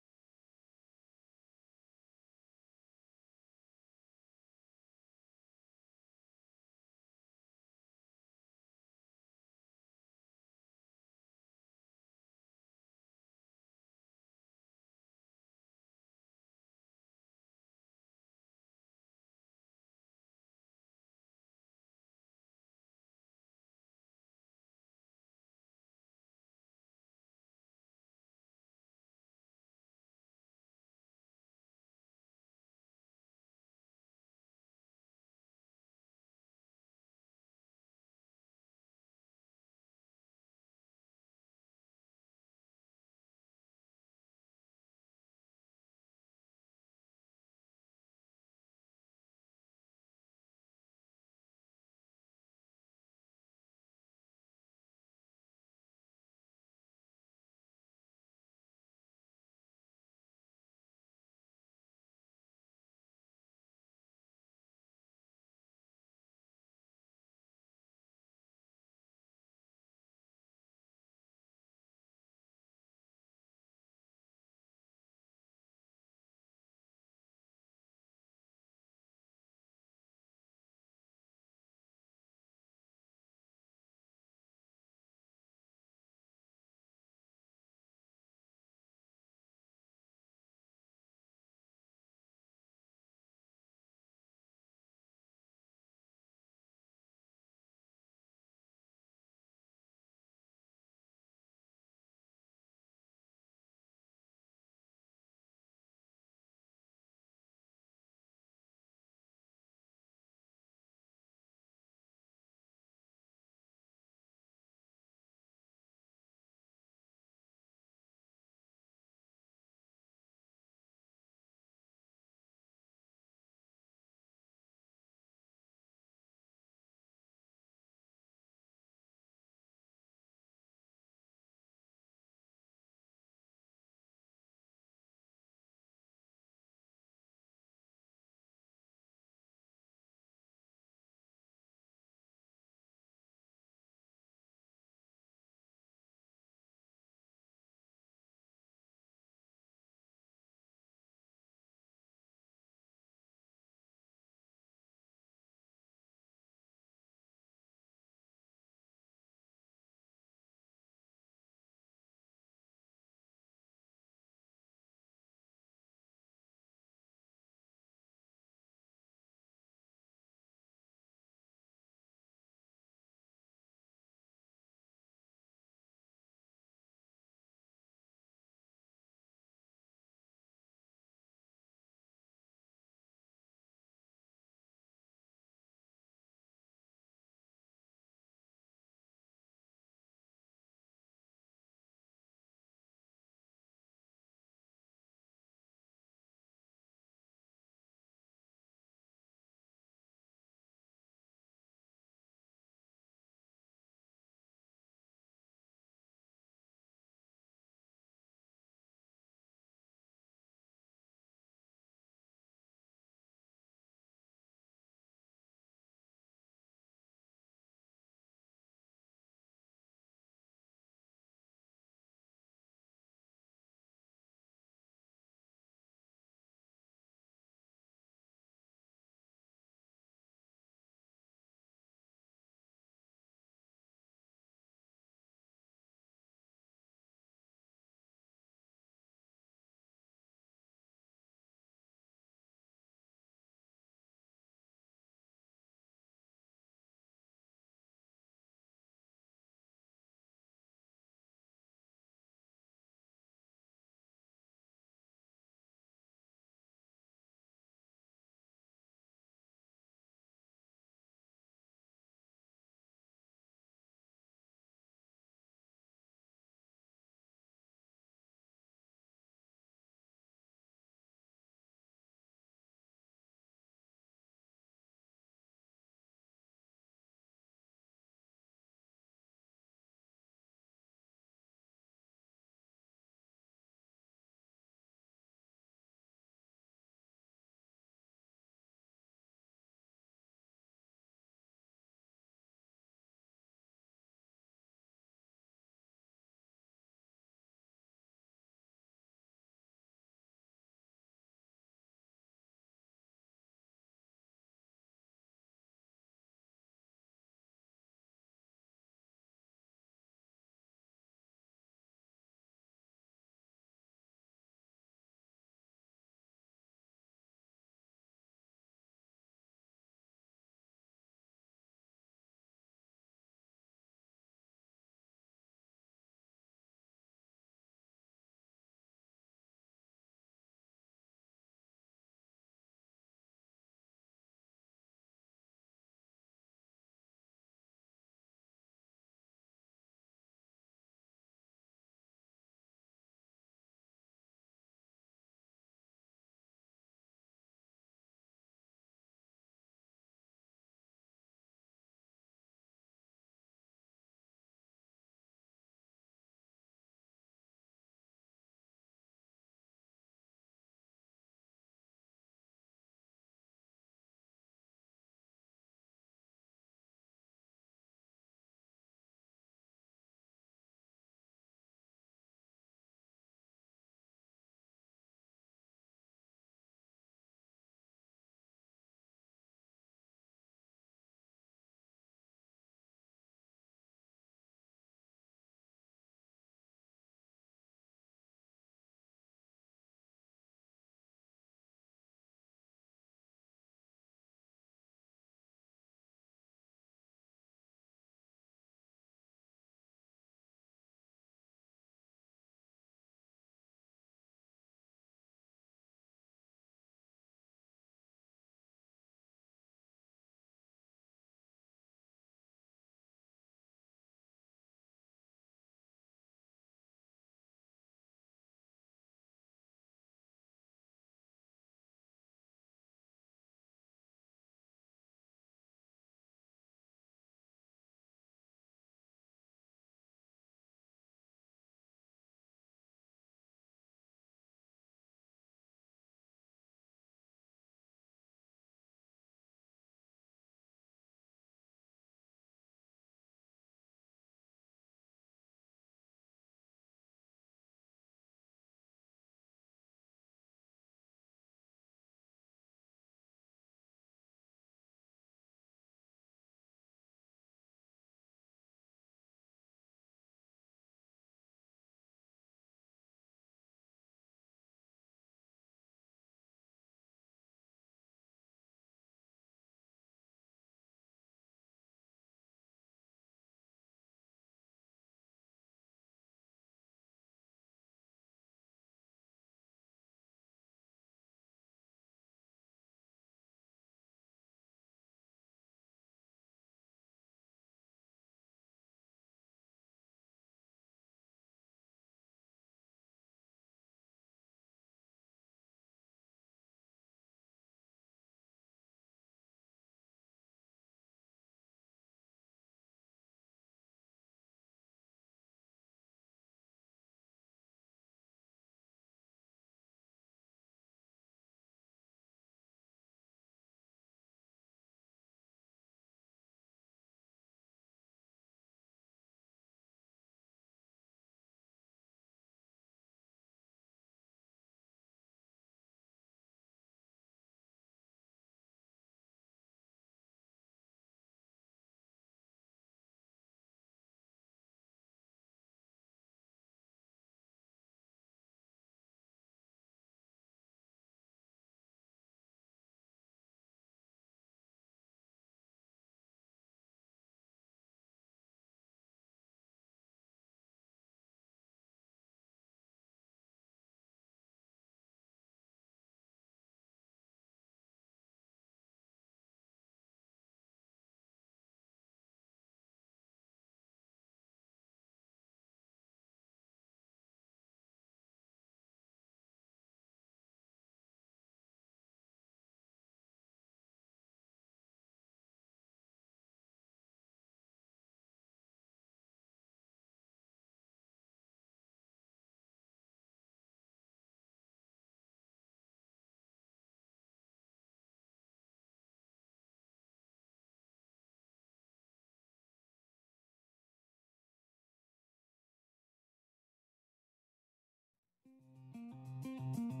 Bye.